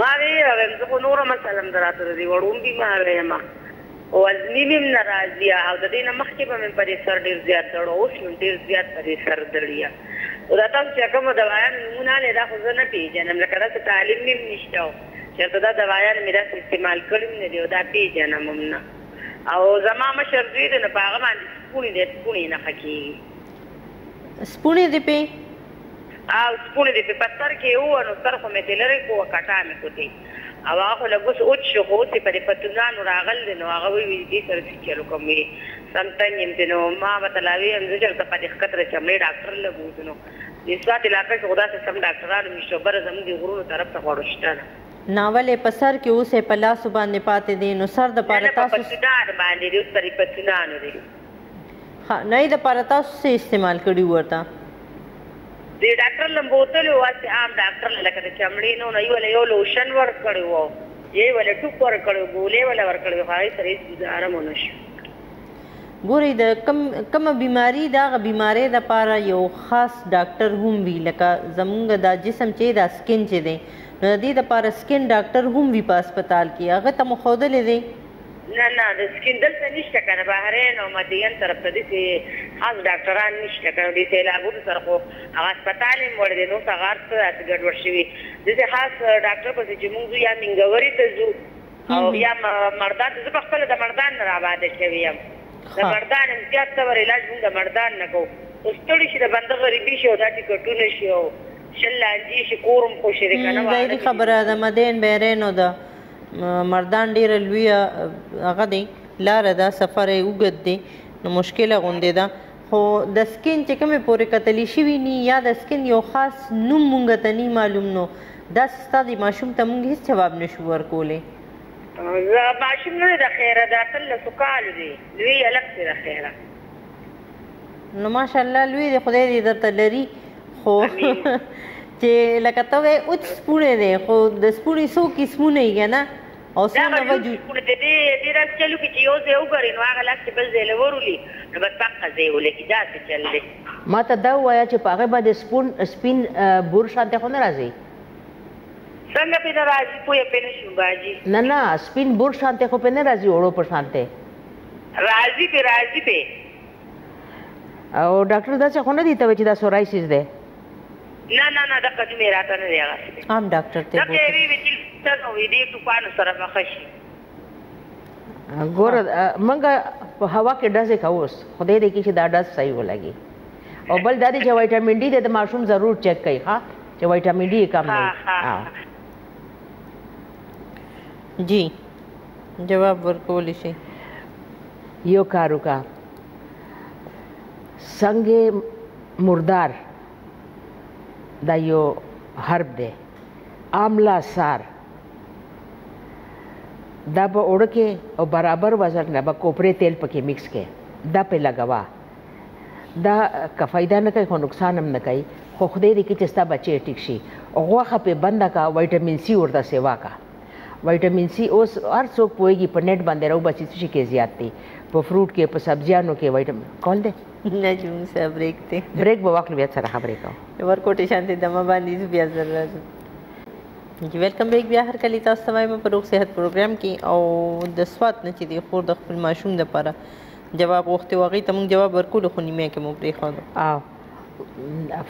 Speaker 10: ما وی راغم زه خو نور مسلم دراته د دې وړوم بیمار یم او ازمی مم ناراضی او د دې نه مخکې به مم پرې سر ډیر زیات دړو اوس مم ډیر زیات پرې سر دړیا او دا تاسو چې کوم دوايان نمونه لې دا خو زه نه پیژنم لکه دا څه تعلیم مم نشته او چې دا دوايان مې داسې استعمال کړم نه دی او دا پیژنم مم نه او زما مشر دوی د نه پاغه باندې سپونی دې سپونی نه خکېږي
Speaker 1: سپونی دې په
Speaker 10: او سپوڼې دې پې په سر کې وو نو سر خو مې ترې لرې کو او کټا مې کوتې او هغه خو لږ اوس اوچ شو خو اوس يې په دې پتونانو راغل دې نو هغه وې وې دې سره څه چل وکم وې سم تنګ يم ترې نو ما ورته لا وې هم زه چرته په دې ښکته د چمړې ډاکټر لږ اوس نو دې سوات علاقه کې خو داسې سم ډاکټرانو مې شته بره زموږ دې غرونو طرف ته خو اړو شته
Speaker 1: نه. نا ولې په سر کې اوس يې په لاسو باندې پاتې دې نو سر د پاره تاسو.
Speaker 10: نه نه
Speaker 1: په
Speaker 10: پتونانو باندې دې اوس په دې پتونانو دې.
Speaker 1: ها نه د پاره تاسو سي استعمال کړي ورته
Speaker 10: د ډاکټر لم بوتلو واسي عام ډاکټر لکه د چمړې نو نه یو یو لوشن ور کړو وو یی ول ټوپ ور کړو ګولې ول ور کړو هاي سره هیڅ گزاره مو نشو
Speaker 1: ګوري د کم کومه بیماری دا غ بیماری د پاره یو خاص ډاکټر هم وی لکه زمونږ دا جسم چې دا سکین چې دی نو د دې د پاره سکین ډاکټر هم وی په هسپتال کې هغه ته مخودلې دی
Speaker 10: نه نه د سکین دلته نشته کنه بحرین او مدین طرف ته دسی خاص ډاکټران نشته کنه دی سیلابونو سره خو هغه هسپتال هم وړی دی نور ته هغه هر څه داسی ګډوډ شوی دسی خاص ډاکټر پسی چی مونږ ځو یا مینګوری ته ځو او یا مردان ته زه په خپله د مردان نه راباده شوی یم د مردان هم زیات تور علاج مونږ د مردان نه کوو خو ستړی شی د بنده غریبی شی او دا ټیکټونه شی او شل لانجی شی کور هم خوشی دی کنه
Speaker 1: ظاهری خبره ده مدین بحرین او د مردان ډېره لویه هغه دی لاره ده سفر یې اوږد دی نو مشکله غوندې ده خو د سکین چې کومې پورې کتلی شوي ني یا د سکین یو خاص نوم مونږ ته ني معلوم نو دا ستا د ماشوم ته مونږ هیڅ جواب نشو ورکولی
Speaker 10: زه ماشوم نه دی د خیره د اتلسو کالو دی لوی هلک دی د خیره
Speaker 1: نو ماشاءالله لوی دی خدای دې درته لري خو چې لکه ته وې اوچ سپوړې دی خو د سپوړې سو کې سمونه یې کنه او سو نه وجو
Speaker 10: د دې دې راز چلو کې چې یو ځای وګوري نو هغه لاس بل ځای لورولي نو بس پخه ځای ولګي دا څه چل دی
Speaker 2: ما ته دا وایا چې پاغه باندې سپون سپین بور شانته خو نه راځي
Speaker 10: څنګه په ناراضي پوهه پنه شو باجی
Speaker 2: نه نه سپین بور شانته خو په ناراضي وړو په شانته
Speaker 10: راضی به راضی به
Speaker 2: او ډاکټر دا څه خو نه دی ته چې دا سورایسیس دی
Speaker 10: نه نه نه د قدم راته نه دی هغه
Speaker 1: عام ډاکټر ته
Speaker 10: بوته دا وی وی چې تاسو وی دې ټوپانو سره مخ شي
Speaker 2: ګور منګه په هوا کې ډزې کووس خدای دې کې چې دا ډز صحیح ولګي او بل دا دې چې وایټامین ډي د ماشوم ضرور چیک کړئ ها چې وایټامین ډي کم دی
Speaker 1: جی جواب ورکولی شي.
Speaker 2: يو کار وکړه سنګ مردار دا يو حرب دی آملا سار دا په اوړه کې او برابر وزن نه به کوپرې تیل پکې مکس کې دا په لګوا دا که فایده نه کوي خو نقصان هم نه کوي خو خدای دې کې چې ستا بچی ټیک شي غوښه په بنده کا وایټامین سی ورته سیوا کا ویټامین سي اوس هر څوک پوهیږي په نت باندې راو بچی څه شي کې زیات دی په فروټ کې په سبزیانو کې ویټامین کول دی
Speaker 1: نه جون سره بریک دی
Speaker 2: بریک به واخلو بیا سره خبرې کوو
Speaker 1: ورکوټې شانتي دمه باندې بیا زر راځو جی ویلکم بیک بیا هر کلی تاسو ته وایم په روغ صحت پروګرام کې او د سوات نه چې دی خور د خپل ماشوم لپاره جواب غوښتي وغي ته موږ جواب ورکول خو نیمه کې مو پرې خو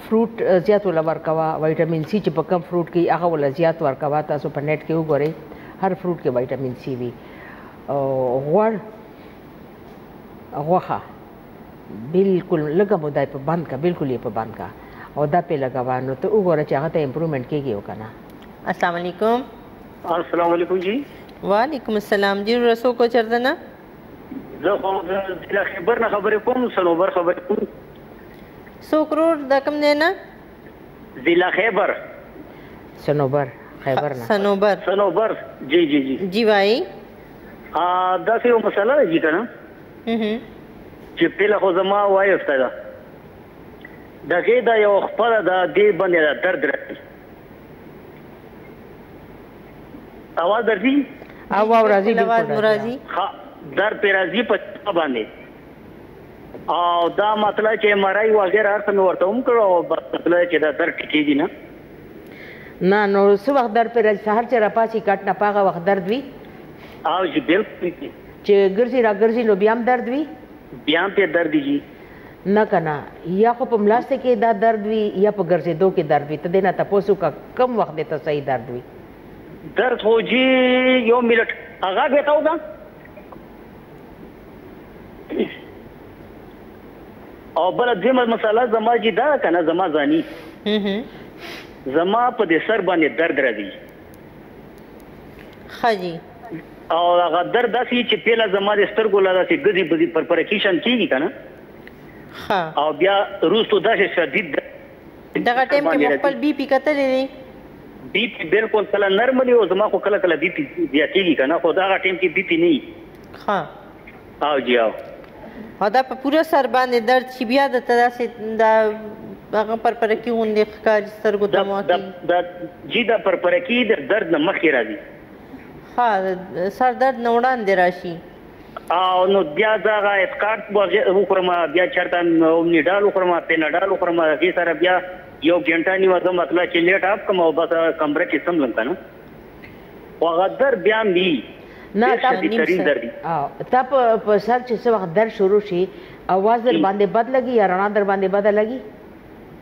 Speaker 2: فروټ زیات ول ورکوا وټامین سی چې په کم فروټ کې هغه ول زیات ورکوا تاسو په نت کې وګورئ هر فروټ کې وټامین سی وي او غوړ غوخه بالکل لګه مو دای په بند کا بالکل یې په بند کا او دا په لګوا نو ته وګوره چې هغه ته امپروومنت کیږي او کنه
Speaker 1: السلام علیکم
Speaker 11: السلام علیکم جی
Speaker 1: وعلیکم السلام جی رسو کو چردنه
Speaker 11: زه خو د خبر نه خبرې کوم سنوبر خبرې کوم
Speaker 1: څوک ورور دا کوم دی نه
Speaker 11: ضلع خیبر
Speaker 2: سنوبر خیبر نه
Speaker 1: سنوبر
Speaker 11: سنوبر جی جی جی
Speaker 1: جی وای
Speaker 11: ا دا یو مسله ده جی کنه چې پیله خو زما وایف ته ده دغه دا یو خپل دا دی باندې دا درد راځي اواز درځي
Speaker 2: اواز راځي
Speaker 1: اواز مرضی
Speaker 11: ها درد پر راځي په باندې او دا مطلع چې مړای وغیره هر څه مې ورته هم کړو او بس مطلع چې دا در ټکېږي نه
Speaker 2: نه نو څه وخت درد پرې راځي سهار چې راپاسي کټ نه پاغه وخت درد وي
Speaker 11: او چې بالکل
Speaker 2: چې ګرځي را ګرځي نو بیا هم درد وي
Speaker 11: بیا هم پې درد وي
Speaker 2: نه کنه یا خو په ملاسته کې دا درد وي یا په ګرځېدو کې درد وي ته دې نه تپوس وکړه کم وخت دې ته صحیح درد وي
Speaker 11: درد خو جي یو منټ هغه به تا وکړه او بل دمه مساله زما جی دا کنه زما ځاني زما په دې سر باندې درد راځي
Speaker 1: خاجي
Speaker 11: او هغه درد داسي چې پیله زما د سترګو لا داسي ګزي بزي پر پرکیشن کیږي کنه
Speaker 1: ها
Speaker 11: او بیا روستو داسې شدید
Speaker 1: دغه ټیم کې مو خپل بي پي کتلې دي
Speaker 11: بي پي بالکل کله نرملی او زما خو کله کله بي پي زیاتېږي کنه خو دا ټیم کې بي پي نه
Speaker 1: ها
Speaker 11: او جی او او
Speaker 1: دا په پوره سر باندې درد چې بیا د تداسې دا هغه پر پرکی غوندې ښکاري سترګو ته مو
Speaker 11: دا جی دا پر پرکی د درد نه مخکې راځي
Speaker 1: ها سر درد نه وړاندې راشي
Speaker 11: او نو بیا دا اسکارت وخورم بیا چرته نیډال وخورم پینډال وخورم هغه سره بیا یو ګنټه نیو زه مطلب چې لیټ اپ کوم او بس کمره کې سم لم کنه وغدر بیا می
Speaker 2: نه تا ترین درد تا په سر چې څو وخت درد شروع شي اواز در باندې بد لګي یا رڼا در باندې بد لګي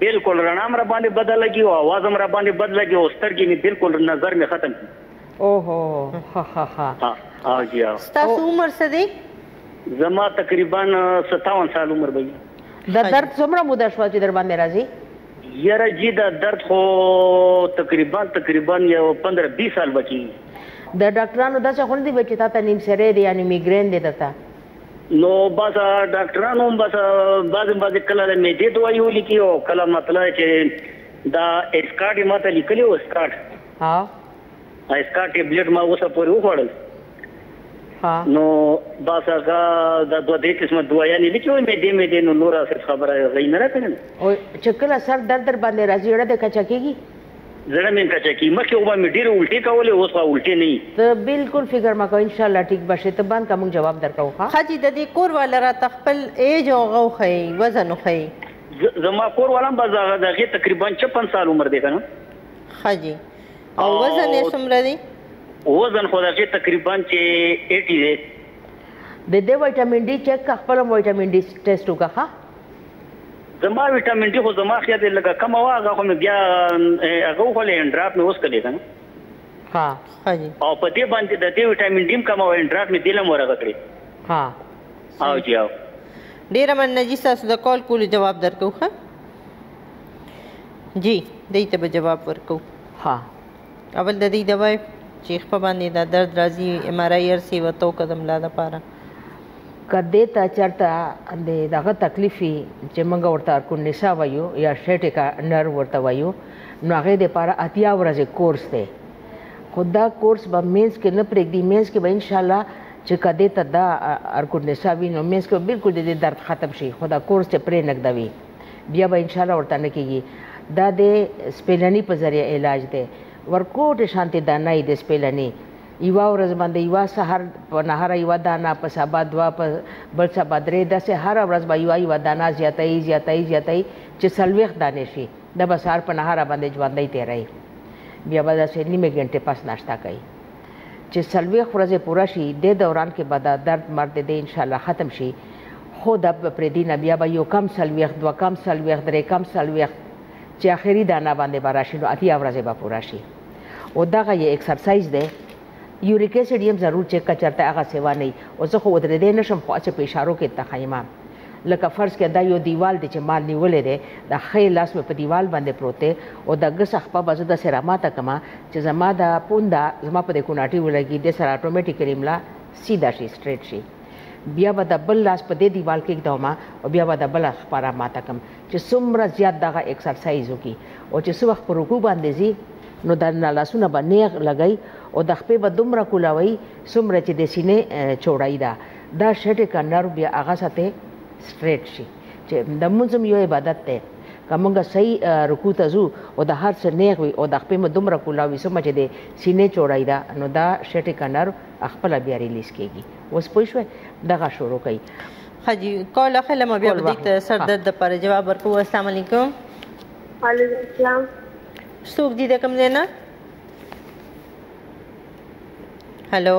Speaker 11: بالکل رڼا مر باندې بد لګي او اواز مر باندې بد لګي او سترګې می بالکل نظر می ختم
Speaker 2: اوهو ها ها ها
Speaker 11: ها جی
Speaker 1: ها ستاسو عمر څه دی
Speaker 11: زما تقریبا 57 سال عمر به
Speaker 2: د درد څومره موده شو چې در باندې راځي
Speaker 11: یاره جی دا درد خو تقریبا تقریبا یو 15 20 سال بچی
Speaker 2: د ډاکټرانو داسې خو نه دی چې تاته نیم سری دی یعنی میګرین دی درته
Speaker 11: نو بس ډاکټرانو بس بعضې بعضې کله د معدې دوايي ولیکي او کله مطلب چې دا اسکاټ یې ماته لیکلی و اسکاټ
Speaker 2: ها
Speaker 11: اسکا ټیبلیټ ما اوسه پورې وخوړل نو بس هغه د دوه درې قسمه دوايانې دي چې وایي معدې معدې نو نوره هسې خبره هغوی نه راکړې
Speaker 2: نو چې کله سر درد در باندې راځي زړه دې کچه کېږي
Speaker 11: زړه مې کچه کېږي مخکې خو به مې ډېرې الټې کولې اوس خو الټې نه وي
Speaker 2: ته بلکل فکر مه کوه انشاءالله ټیک به شې ته بند که موږ جواب درکوو ښه
Speaker 1: ښه جي د دې کور والا راته خپل ایج او هغه وښيي وزن وښيي
Speaker 11: زما کور والا هم بس د هغې تقریبا چپن سال عمر دی که
Speaker 1: نه ښه جي او وزن یې څومره دی؟
Speaker 11: وزن خو دغه تقریبا چې 80 دی.
Speaker 2: د دې ویټامین ډي چیک کا خپل هم ویټامین ډي ټیسټ وکړه ښه.
Speaker 11: زما ویټامین ډي خو زما خیال دی لږه کمه وه هغه خو مې بیا هغه وخوړل انډراپ مې وڅکلې که نه
Speaker 2: ها
Speaker 1: ښه جي
Speaker 11: او په دې باندې د دې ویټامین ډي هم کمه وه انډراپ مې دې له هم ورغه کړې
Speaker 2: ها
Speaker 11: او جي او
Speaker 1: ډېره مننه جي ستاسو د کال کولو جواب درکوو ښه جی دی ته به جواب ورکو
Speaker 2: ها
Speaker 1: اول د دې د وای چې خپل باندې دا درد راځي ایم آر آی ارسي وتو قدم لا د پاره
Speaker 2: کده ته چرته د دغه تکلیفي چې موږ ورته کونډیسا وایو یا شټیکا نر ورته وایو نو هغه د پاره اتیا ورځې کورس دی خو دا کورس به مینس کې نه پرېږدي مینس کې به ان شاء الله چې کده ته دا ارکونډیسا وي نو مینس کې بالکل د دې درد ختم شي خو دا کورس چې پرې نګدوي بیا به ان شاء الله ورته نه کیږي دا د سپیلنی په ذریعه علاج دی ورکوټ شانتی دانه د سپیلنی یوا ورځ باندې یوا سحر په نهر یوا دانه په سبا دوا په بل سبا درې داسې هر ورځ به یوا یوا دانه زیاتای زیاتای زیاتای چې سلويخ دانه شي د بسار په نهر باندې ژوندۍ تیرای بیا به داسې نیمه ګنټه پس ناشتا کوي چې څلوېښت ورځې پوره شي دې دوران کې به دا درد مرد دې انشاءالله ختم شي خو دا به پرېږدي نه بیا به یو کم څلوېښت دوه کم څلوېښت درې کم څلوېښت چې اخري دانه باندې به راشي نو اتیا ورځې به پوره شي او دغه یې اکسرسایز دی یوریک اسید یم ضرور چک کړه چرته هغه سیوا نه او زه خو ودرېدی نشم خو هسې په اشارو کې تخیمه لکه فرض کړه دا یو دیوال دی چې ما نیولی دی، د ښی لاس مې په دیوال باندې پروت دی او د ګسه خپه به زه داسې راماته کړم چې زما دا پونده زما په دې کوناټي ولګي، دې سره اتوماتیکلي ملا سیده شي، سټریټ شي. بیا به د بل لاس په دې دیوال کېږدوم او بیا به د بله خپه راماته کړم چې څومره زیات دغه اکسرسایز وکړي او چې څه وخت په رکوع باندې ځي، نو دا لاسونه به نیغ لګوي او دا خپې به دومره کولاوي څومره چې د سینې چوړايي ده. دا شټیکا نرو بیا هغه ساته سټریټ شي چې د منځم یو عبادت دی که موږ صحیح رکوع ته ځو او د هر څه نیغ وي او د خپې مو دومره کولا وي سمه چې د سینې چوړای ده نو دا شټیکا نرو خپل بیا ریلیز کیږي اوس پوه شوي دغه شروع کوي
Speaker 1: ښه جی کول اخلم بیا به دې سر درد لپاره جواب ورکوو السلام علیکم
Speaker 12: وعلیکم السلام
Speaker 1: څوک دي د کوم ځای نه هلو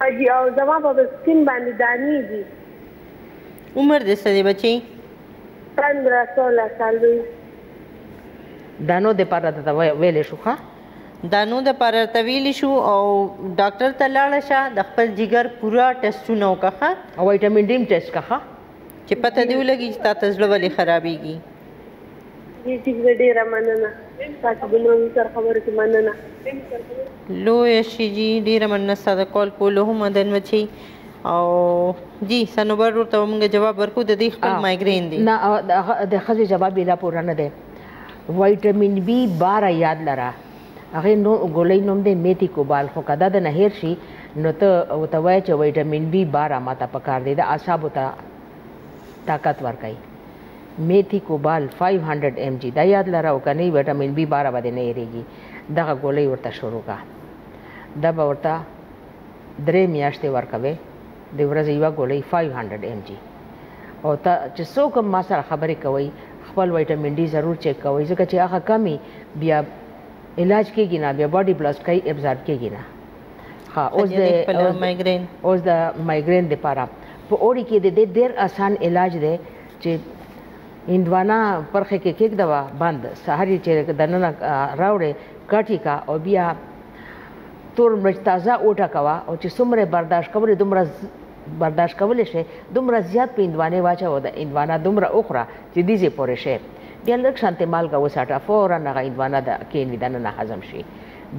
Speaker 12: حاجی او زما په سکین باندی دانی دی.
Speaker 1: عمر دې څه دی بچې.
Speaker 12: پندرا سولا سال وي.
Speaker 2: دانو د پاره درته ویلی شو ښه.
Speaker 1: دانو د پاره درته ویلی شو او ډاکټر ته لاړه شه د خپل جګر پوره ټیسټونه وکړه ښه.
Speaker 2: او ویټامین ډي هم ټیسټ کړه ښه.
Speaker 1: چې پته دې ولګي چې تاته زړه ولې خرابیږي.
Speaker 12: جی ټیک ده ډیره مننه تاسو د نوم سره خبرو کې مننه
Speaker 1: لوی شي جی ډیره مننه ستاسو کال کولو هم مدن وچی او جی سنوبر ورته موږ جواب ورکو د دې خپل مایګرین دی
Speaker 2: نه د خزه جواب لا پوره نه دی وایټامین بی 12 یاد لره هغه نو ګولې نوم دی میتی کوبال خو کدا د نهیر شي نو ته وتوای چې وایټامین بی 12 ماته پکار دی د اعصابو ته طاقت ورکړي میتي کوبال 500 ایم جی دا یاد لره او کنه وټامین بی 12 باندې نه یریږي دغه ګولۍ ورته شروع کا دا به ورته درې میاشتې ورکوي د ورځې یو ګولۍ 500 ایم جی او ته چې څوک ما سره خبرې کوي خپل وټامین ډي ضرور چیک کوي ځکه چې هغه کمی بیا علاج کېږي نه بیا باډي بلاست کوي ابزارب کېږي نه ها اوس د
Speaker 1: مایګرین
Speaker 2: اوس د مایګرین لپاره په اوړي کې د ډېر آسان علاج دی چې هندوانه پرخه کې کېږده وه بند سهار یې چې دننه راوړې کټی کا او بیا تور مرچ تازه اوټه کوه او چې څومره برداشت کولې دومره برداشت کولی شي دومره زیات په اندوانه واچه او د اندوانه دومره اوخره چې دیزې پورې شي بیا لږ شانتې مالګه وساټه فورا هغه اندوانه د کینې دننه هضم شي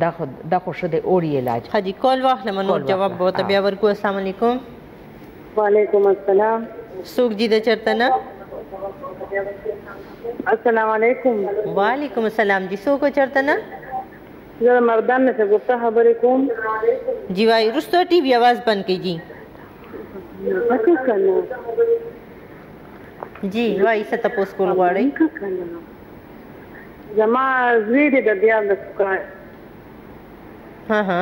Speaker 2: دا خو دا خو شه د اوړي علاج
Speaker 1: خدي کال واخلم نور جواب بوته بیا ورکو السلام علیکم
Speaker 7: وعلیکم السلام
Speaker 1: څوک دي د چرته نه
Speaker 7: السلام علیکم
Speaker 1: وعلیکم السلام دي څوک چرته نه
Speaker 7: زه مردان نه شګفته خبرې کوم
Speaker 1: جی وای رستو ټي وی आवाज بند کړئ
Speaker 7: جی پکې کنه
Speaker 1: جی وای څه تاسو کول غواړئ
Speaker 7: زما زوی دې د بیا د سکار
Speaker 1: ها ها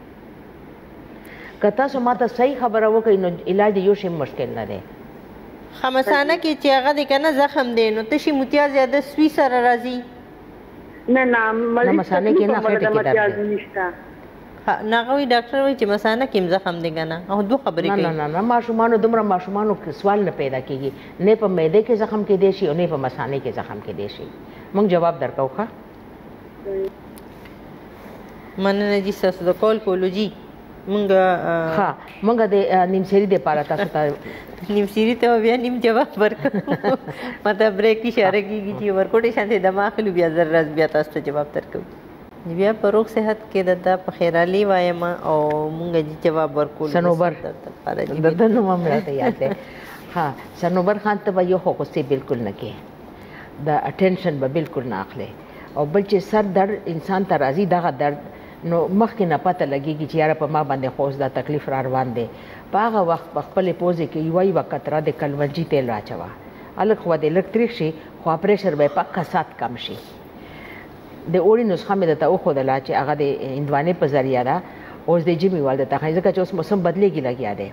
Speaker 2: که تاسو ماته صحیح خبره وکړئ نو علاج د یو شي مشکل نه دی.
Speaker 1: ښه مثانه کې چې هغه دی کنه زخم دی نو تشې متیا زیاده سوی سره راځي.
Speaker 7: نه نه
Speaker 2: مریض ته کوم پمړه د متیازو
Speaker 7: نشته.
Speaker 1: ښه ناغه وی ډاکټر وی چې مثانه کې هم زخم دی کنه او دوه خبرې
Speaker 2: کوي. نه نه نه ماشومانو دومره ماشومانو سوال نه پیدا کیږي نه په معده کې زخم کیدای شي او نه په مثانه کې زخم کیدای شي مونږ جواب درکوو ښه.
Speaker 1: مننه جی تاسو د کول کولو جی مونږه
Speaker 2: ها مونږه د نیم سری د پاره تاسو ته
Speaker 1: نیم سری ته بیا نیم جواب ورکړو مطلب بریک اشاره کیږي چې ورکوټه شانته د ماخلو بیا زر راز بیا تاسو ته جواب درکو بیا په روغ صحت کې د تا په خیرالي وایم او مونږ جی جواب ورکول
Speaker 2: سنوبر د دنو مې راته یاد ده ها سنوبر خان ته به یو خو غصه بالکل نه کې د اټینشن به بالکل نه اخلي او بل چې سر درد انسان ته راځي دغه درد نو مخکې نه پته لګیږي چې یاره په ما باندې خو اوس دا تکلیف را روان دی په هغه وخت په خپلې پوزې کې یوه یوه قطره د کلونجي تیل راچوه هلک خو به دې لږ تریخ شي خو پریشر به یې پکه سات کم شي د اوړي نسخه مې درته وښودله چې هغه د هندوانې په ذریعه ده اوس د ژمي وال درته ښایي ځکه چې اوس موسم بدلېږي لګیا دی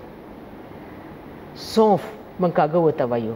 Speaker 2: سونف موږ کاږه ورته وایو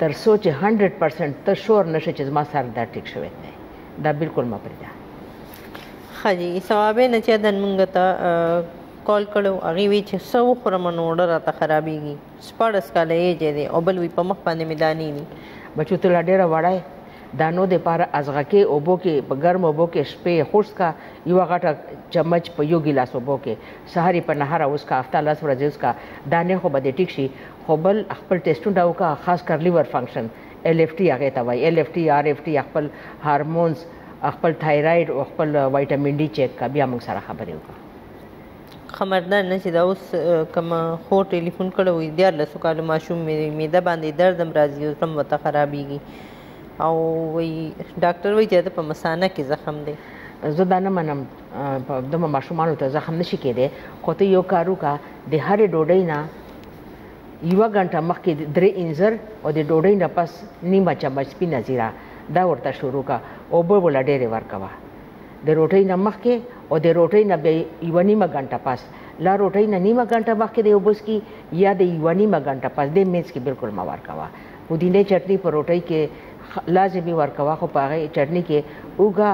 Speaker 2: تر څو چې 100% ته شور نه شې چې زما سر دا ټیک شوی دی دا بالکل مه پرېږده
Speaker 1: ښه جي ثوابې نه چې دن مونږ ته کال کړو هغه وی چې سو خرم نو ډر راته خرابېږي سپارس کاله یې جې دی او بل وی په مخ باندې میدانی دي
Speaker 2: بچو ته لا ډیره وړای دانو د پاره ازغه کې اوبو کې په ګرم اوبو کې شپې خوش کا یو غټه چمچ په یو ګلاس اوبو کې سحری په نهار اوس کا هفته لاس ورځې اوس کا دانه خو به دې ټیک شي خو بل خپل ټیسټونه وکړه خاص کر لیور فنکشن ایل ایف ټي هغه ته وایي ایل ایف ټي آر ایف ټي خپل هارمونز خپل تایراید او خپل وایټامین ډي چیک کا بیا موږ سره خبرې وکړه
Speaker 1: خمردار نه چې دا اوس کوم خو ټلیفون کړو وي دیار لسو کالو ماشوم مې میده باندې دردم راځي او زم وته خرابېږي او وی ډاکټر وی چې دا په مسانه کې زخم دی
Speaker 2: زه دا نه منم په دمه ماشومانو ته زخم نشي کېدی خو ته یو کار وکړه د هرې ډوډۍ نه یوه ګنټه مخکې درې انځر او د ډوډۍ نه پس نیمه چمچ سپینه زیره دا ورته شروع کا اوبه ولا ډېرې ورکوه د روټۍ نه مخکې او د روټۍ نه بیا یوه نیمه ګنټه پس لا روټۍ نه نیمه ګنټه مخکې د اوبه څکي یا د یوه نیمه ګنټه پس دې منځ کې بالکل مه ورکوه پودینې چټني په روټۍ کې لازمي ورکوه خو په هغې چټني کې اوږه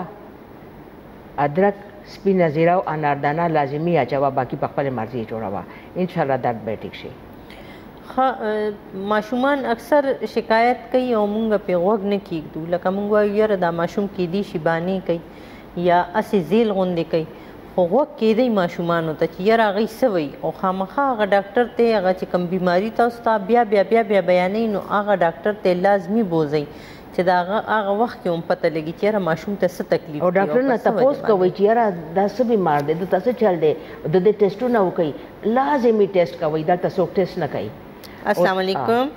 Speaker 2: ادرک سپینه زیره او اناردانه لازمی اچوه باقی په خپل مرضی یې جوړوه ان شاء الله درد به ټیک شي خا
Speaker 1: ماشومان اکثر شکایت کوي او مونږ په غوږ نه کیږو لکه مونږ وایو یره دا ماشوم کې دی شي باندې کوي یا اسی زیل غوندې کوي خو غوږ کې دی ماشومان ته چې یره غي سوي او خامخا غ ډاکټر ته هغه چې کم بیماری تاسو ته بیا بیا بیا بیا بیانې نو هغه ډاکټر ته لازمی بوزي چې دا هغه وخت کې هم پته لګي چې یاره ماشوم ته څه تکلیف دی
Speaker 2: او ډاکټر نه تاسو کوي چې یاره دا څه بیمار دی د تاسو چل دی د دې ټیسټونه وکي لازمي ټیسټ کوي دا تاسو ټیسټ نه کوي
Speaker 1: السلام علیکم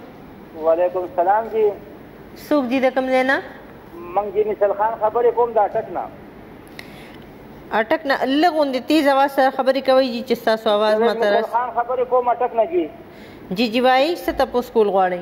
Speaker 13: وعلیکم السلام جی
Speaker 1: څوک دي د کوم ځای نه
Speaker 13: منګ جی نسل خان خبرې کوم دا ټک نه
Speaker 1: اټک نه لغون دي تیز आवाज سره خبرې کوي جی چې تاسو आवाज ما تر
Speaker 13: خان خبرې کوم اټک نه جی
Speaker 1: جی جی وای ست تاسو کول
Speaker 13: غواړي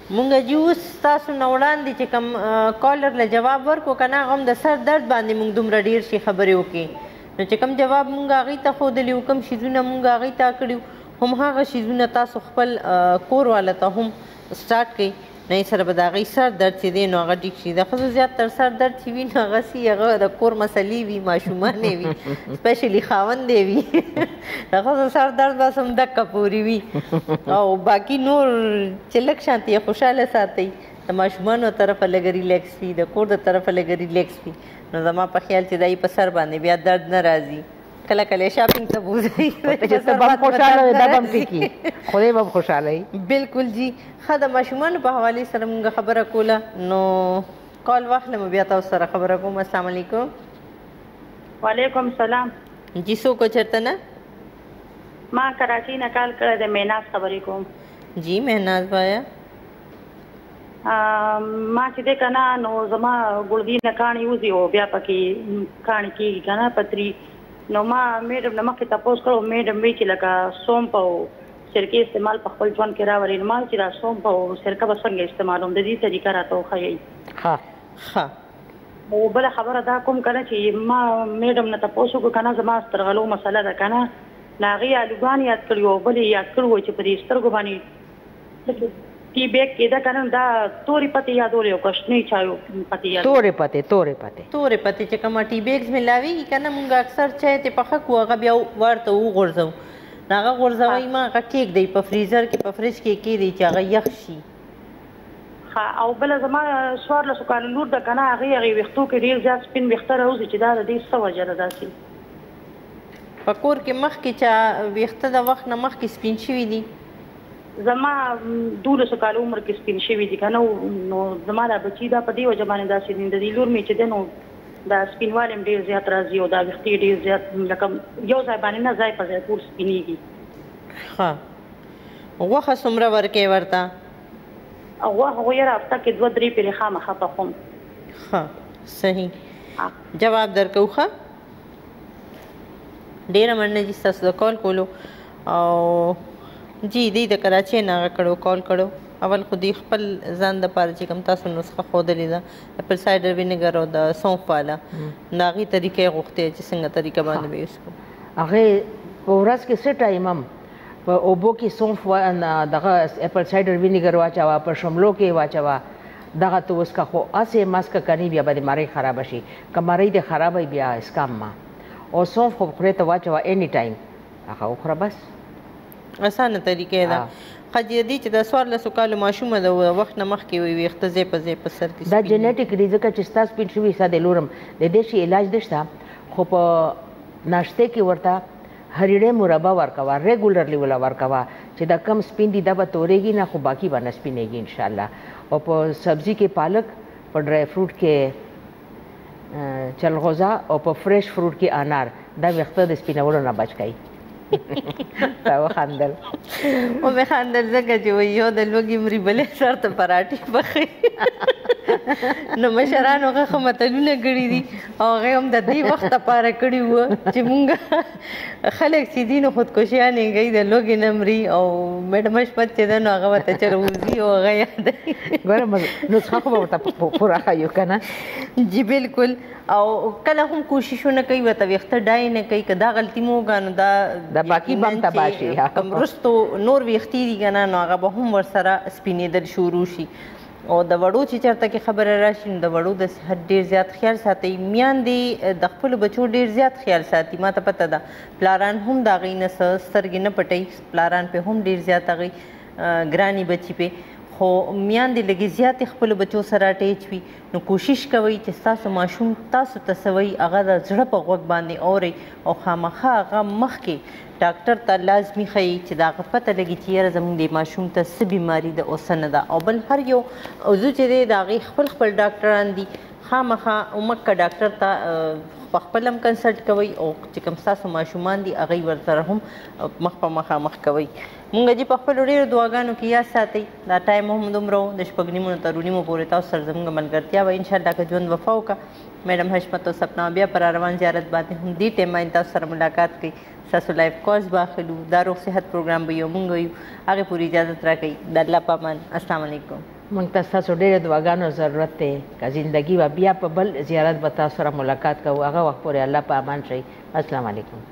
Speaker 13: مونږ
Speaker 2: جی اوس
Speaker 1: ستاسو نه وړاندی چی کوم کالر له جواب ورکړو کنه هغه هم د سر درد باندی مونږ دومره ډیر شی خبری وکړی نو چی کوم جواب مونږ هغی ته ښودلی وو کوم شیزونه مونږ هغی ته کړی وو هم هغه شیزونه تاسو خپل کور واله ته هم سټارټ کړی نو هغی سره به د هغی سر درد چی دی نو هغه ټیک شی د ښځو زیات تر سر درد چی وی نو هغه سی هغه د کور مسلی وی ماشومانی وی سپیشلی خاوند یی وی د ښځو سر درد بس همدکه پورې وي او باقي نور چې لږ شانتي یې خوشحاله ساتئ د ماشومانو له طرفه لږ ریلیکس وي د کور د طرفه لږ ریلیکس وي نو زما په خیال چې دای په سر باندې بیا درد نه راځي کله کله شاپینګ ته بوزي
Speaker 2: چې ته به خوشاله وي دا به ټیکی خدای به خوشاله وي
Speaker 1: بالکل جی خدای د ماشومان په حواله سره موږ خبره کوله نو کال واخلم بیا تاسو سره خبره کوم السلام علیکم
Speaker 14: وعلیکم سلام
Speaker 1: جی سو کو چرته نه
Speaker 14: ما کراچی نه کال کړه د میناس خبرې کوم
Speaker 1: جی میناس وایا
Speaker 14: ما چې د کنه نو زما ګړګي نه کانی وزي او بیا پکې کانی کیږي کنه پتری نو ما میډم نه مخکې تاسو کړو میډم وی چې لکه سوم په سرکه استعمال په خپل ژوند کې راوړي نو ما چې دا سوم په سرکه بسنګ استعمالوم د دې طریقه راته وخی
Speaker 2: ها
Speaker 1: ها
Speaker 14: او بل خبره دا کوم کنه چې ما میډم نه تاسو کو کنه زما سترغلو مسله ده کنه ناغي الوګان یاد کړی او بل یاد کړو چې په دې سترګو باندې تی بیک کې دا کنه دا توري پتی یادول یو کښنی چایو پتی یادول
Speaker 2: توري پتی توري پتی
Speaker 1: توري پتی چې کومه ټی بیکز ملاویږي کنه مونږ اکثر چای ته پخه کو هغه بیا ورته وغورځو هغه غورځوي ما هغه کیک دی په فریزر کې په فریج کې کې دی چې هغه یخ شي
Speaker 14: ښه او بله زما څوارلسو کالو لور ده کنه هغې هغې ویښتو کې ډېر زیات سپین ویښته راوځي چې دا د دې څه وجه ده
Speaker 1: داسې په کور کې مخکې چا ویښته د وخت نه مخکې سپین شوي دي
Speaker 14: زما دولسو کالو عمر کې سپین شوي دي کنه نو زما دا بچي دا په دې وجه باندې داسې دي د دې لور مې چې دی نو دا سپینوالی هم ډېر زیات راځي او دا ویښتې ډېر زیات لکه یو ځای باندې نه ځای په ځای ټول سپینېږي
Speaker 1: ښه غوښه څومره ورکې ورته؟
Speaker 14: غوښه خو یاره هفته کې دوه درې پیلې خامخا پخوم.
Speaker 1: ښه صحیح جواب درکو ښه ډیره مننه جی ستاسو د کال کولو او جی دی د کراچۍ نه هغه کړو کال کړو اول خو دی خپل ځان د پاره چې کوم تاسو نسخه خودلې ده اپل سایډر وینیګر او د سونف والا دا غي طریقې غوښته چې څنګه طریقه باندې ویسو
Speaker 2: هغه ورځ کې څه ټایم هم په اوبو کې سونف و دغه اپل سایډر وینیګر واچوه په شملو کې واچوه دغه ته وسکه خو اسې مسکه کني بیا به مری خراب شي که مری دې خراب بیا اسکام ما او سونف خو خره ته واچوه اني ټایم هغه وخوره بس
Speaker 1: اسانه طریقه ده خدای دې چې د سوار له سکالو ماشومه د وخت نه مخکې وي ویخته زې په زې په سر کې
Speaker 2: دا جنټیک دی ځکه چې ستاسو پین شوی ساده لورم د دې شي علاج نشته خو په ناشته کې ورته هریړی مربع ورکوه ریګولرلی ولا ورکوه چی دا کم سپین دی دا به توریږی نه خو باقی به نه سپینیږی انشاالله او په سبزی کی پالک په ډرای فروټ کی چلغوزه او په فریش فروټ کی انار دا ویښته د سپینولو نه بچ کوي تا وخندل
Speaker 1: و مې خندل ځکه چې وایي یو د لوږې مري بلې سر ته پراټې پخوي نو مشرانو هغه ښه متلونه کړي دي او هغه هم د دې وخت لپاره کړی و چې مونږ خلک چې دین خودکشیان یې گئی د لوګي نمرې او میډم شپت چې دنو هغه وته چر وزي او هغه یاد
Speaker 2: ګورم نسخه خو ورته پورا خایو کنه
Speaker 1: جی بالکل او کله هم کوششونه کوي وته وخت ډای نه کوي کدا غلطي مو غانو دا
Speaker 2: د باقی بم تباشي
Speaker 1: کم رستو نور وختي دي غنا نو هغه به هم ور سره سپینې دل شروع شي او د وړو چې چرته کې خبره راشي نو د وړو د صحت ډیر زیات خیال ساتي میاندې د خپل بچو ډیر زیات خیال ساتي ما ته پته ده پلاران هم دا غي نه سترګې نه پټي پلاران په هم ډیر زیات غي ګرانی بچي په خو میاندې لګي زیات خپل بچو سره اٹیچ وي نو کوشش کوي چې تاسو ماشوم تاسو تسوي هغه د زړه په غوږ باندې اوري او خامخا هغه مخ کې ډاکټر ته لازمي ښيي چې د هغه پته لګي چې یاره زموږ دې ماشوم ته څه بیماري ده او څه نه ده او بل هر یو عضو چې دی د هغې خپل خپل ډاکټران دي خامخا او مکه ډاکټر ته په خپل هم کنسلټ کوئ او چې کوم ستاسو ماشومان دي هغوی ورسره هم مخ په مخامخ کوئ مونږ جي په خپلو ډېرو دعاګانو کې یاد ساتئ دا ټایم هم دومره و د شپږ نیمو نه تر اوه نیمو پورې تاسو سره زموږ ملګرتیا وه انشاءالله که ژوند وفا وکړه میډم حشمت او سپنا بیا پر روان زیارت باندې هم دی ټیم باندې تاسو سره ملاقات کوي تاسو لایف کورس باخلو دا روغ صحت پروګرام به یو مونږ یو هغه پوری اجازه راکړي د الله پامان السلام علیکم
Speaker 2: مونږ ته تاسو ډېر دعاګانو ضرورت دی که زندگی و بیا په بل زیارت به تاسو سره ملاقات کوو هغه وخت پورې الله په امان شئ السلام علیکم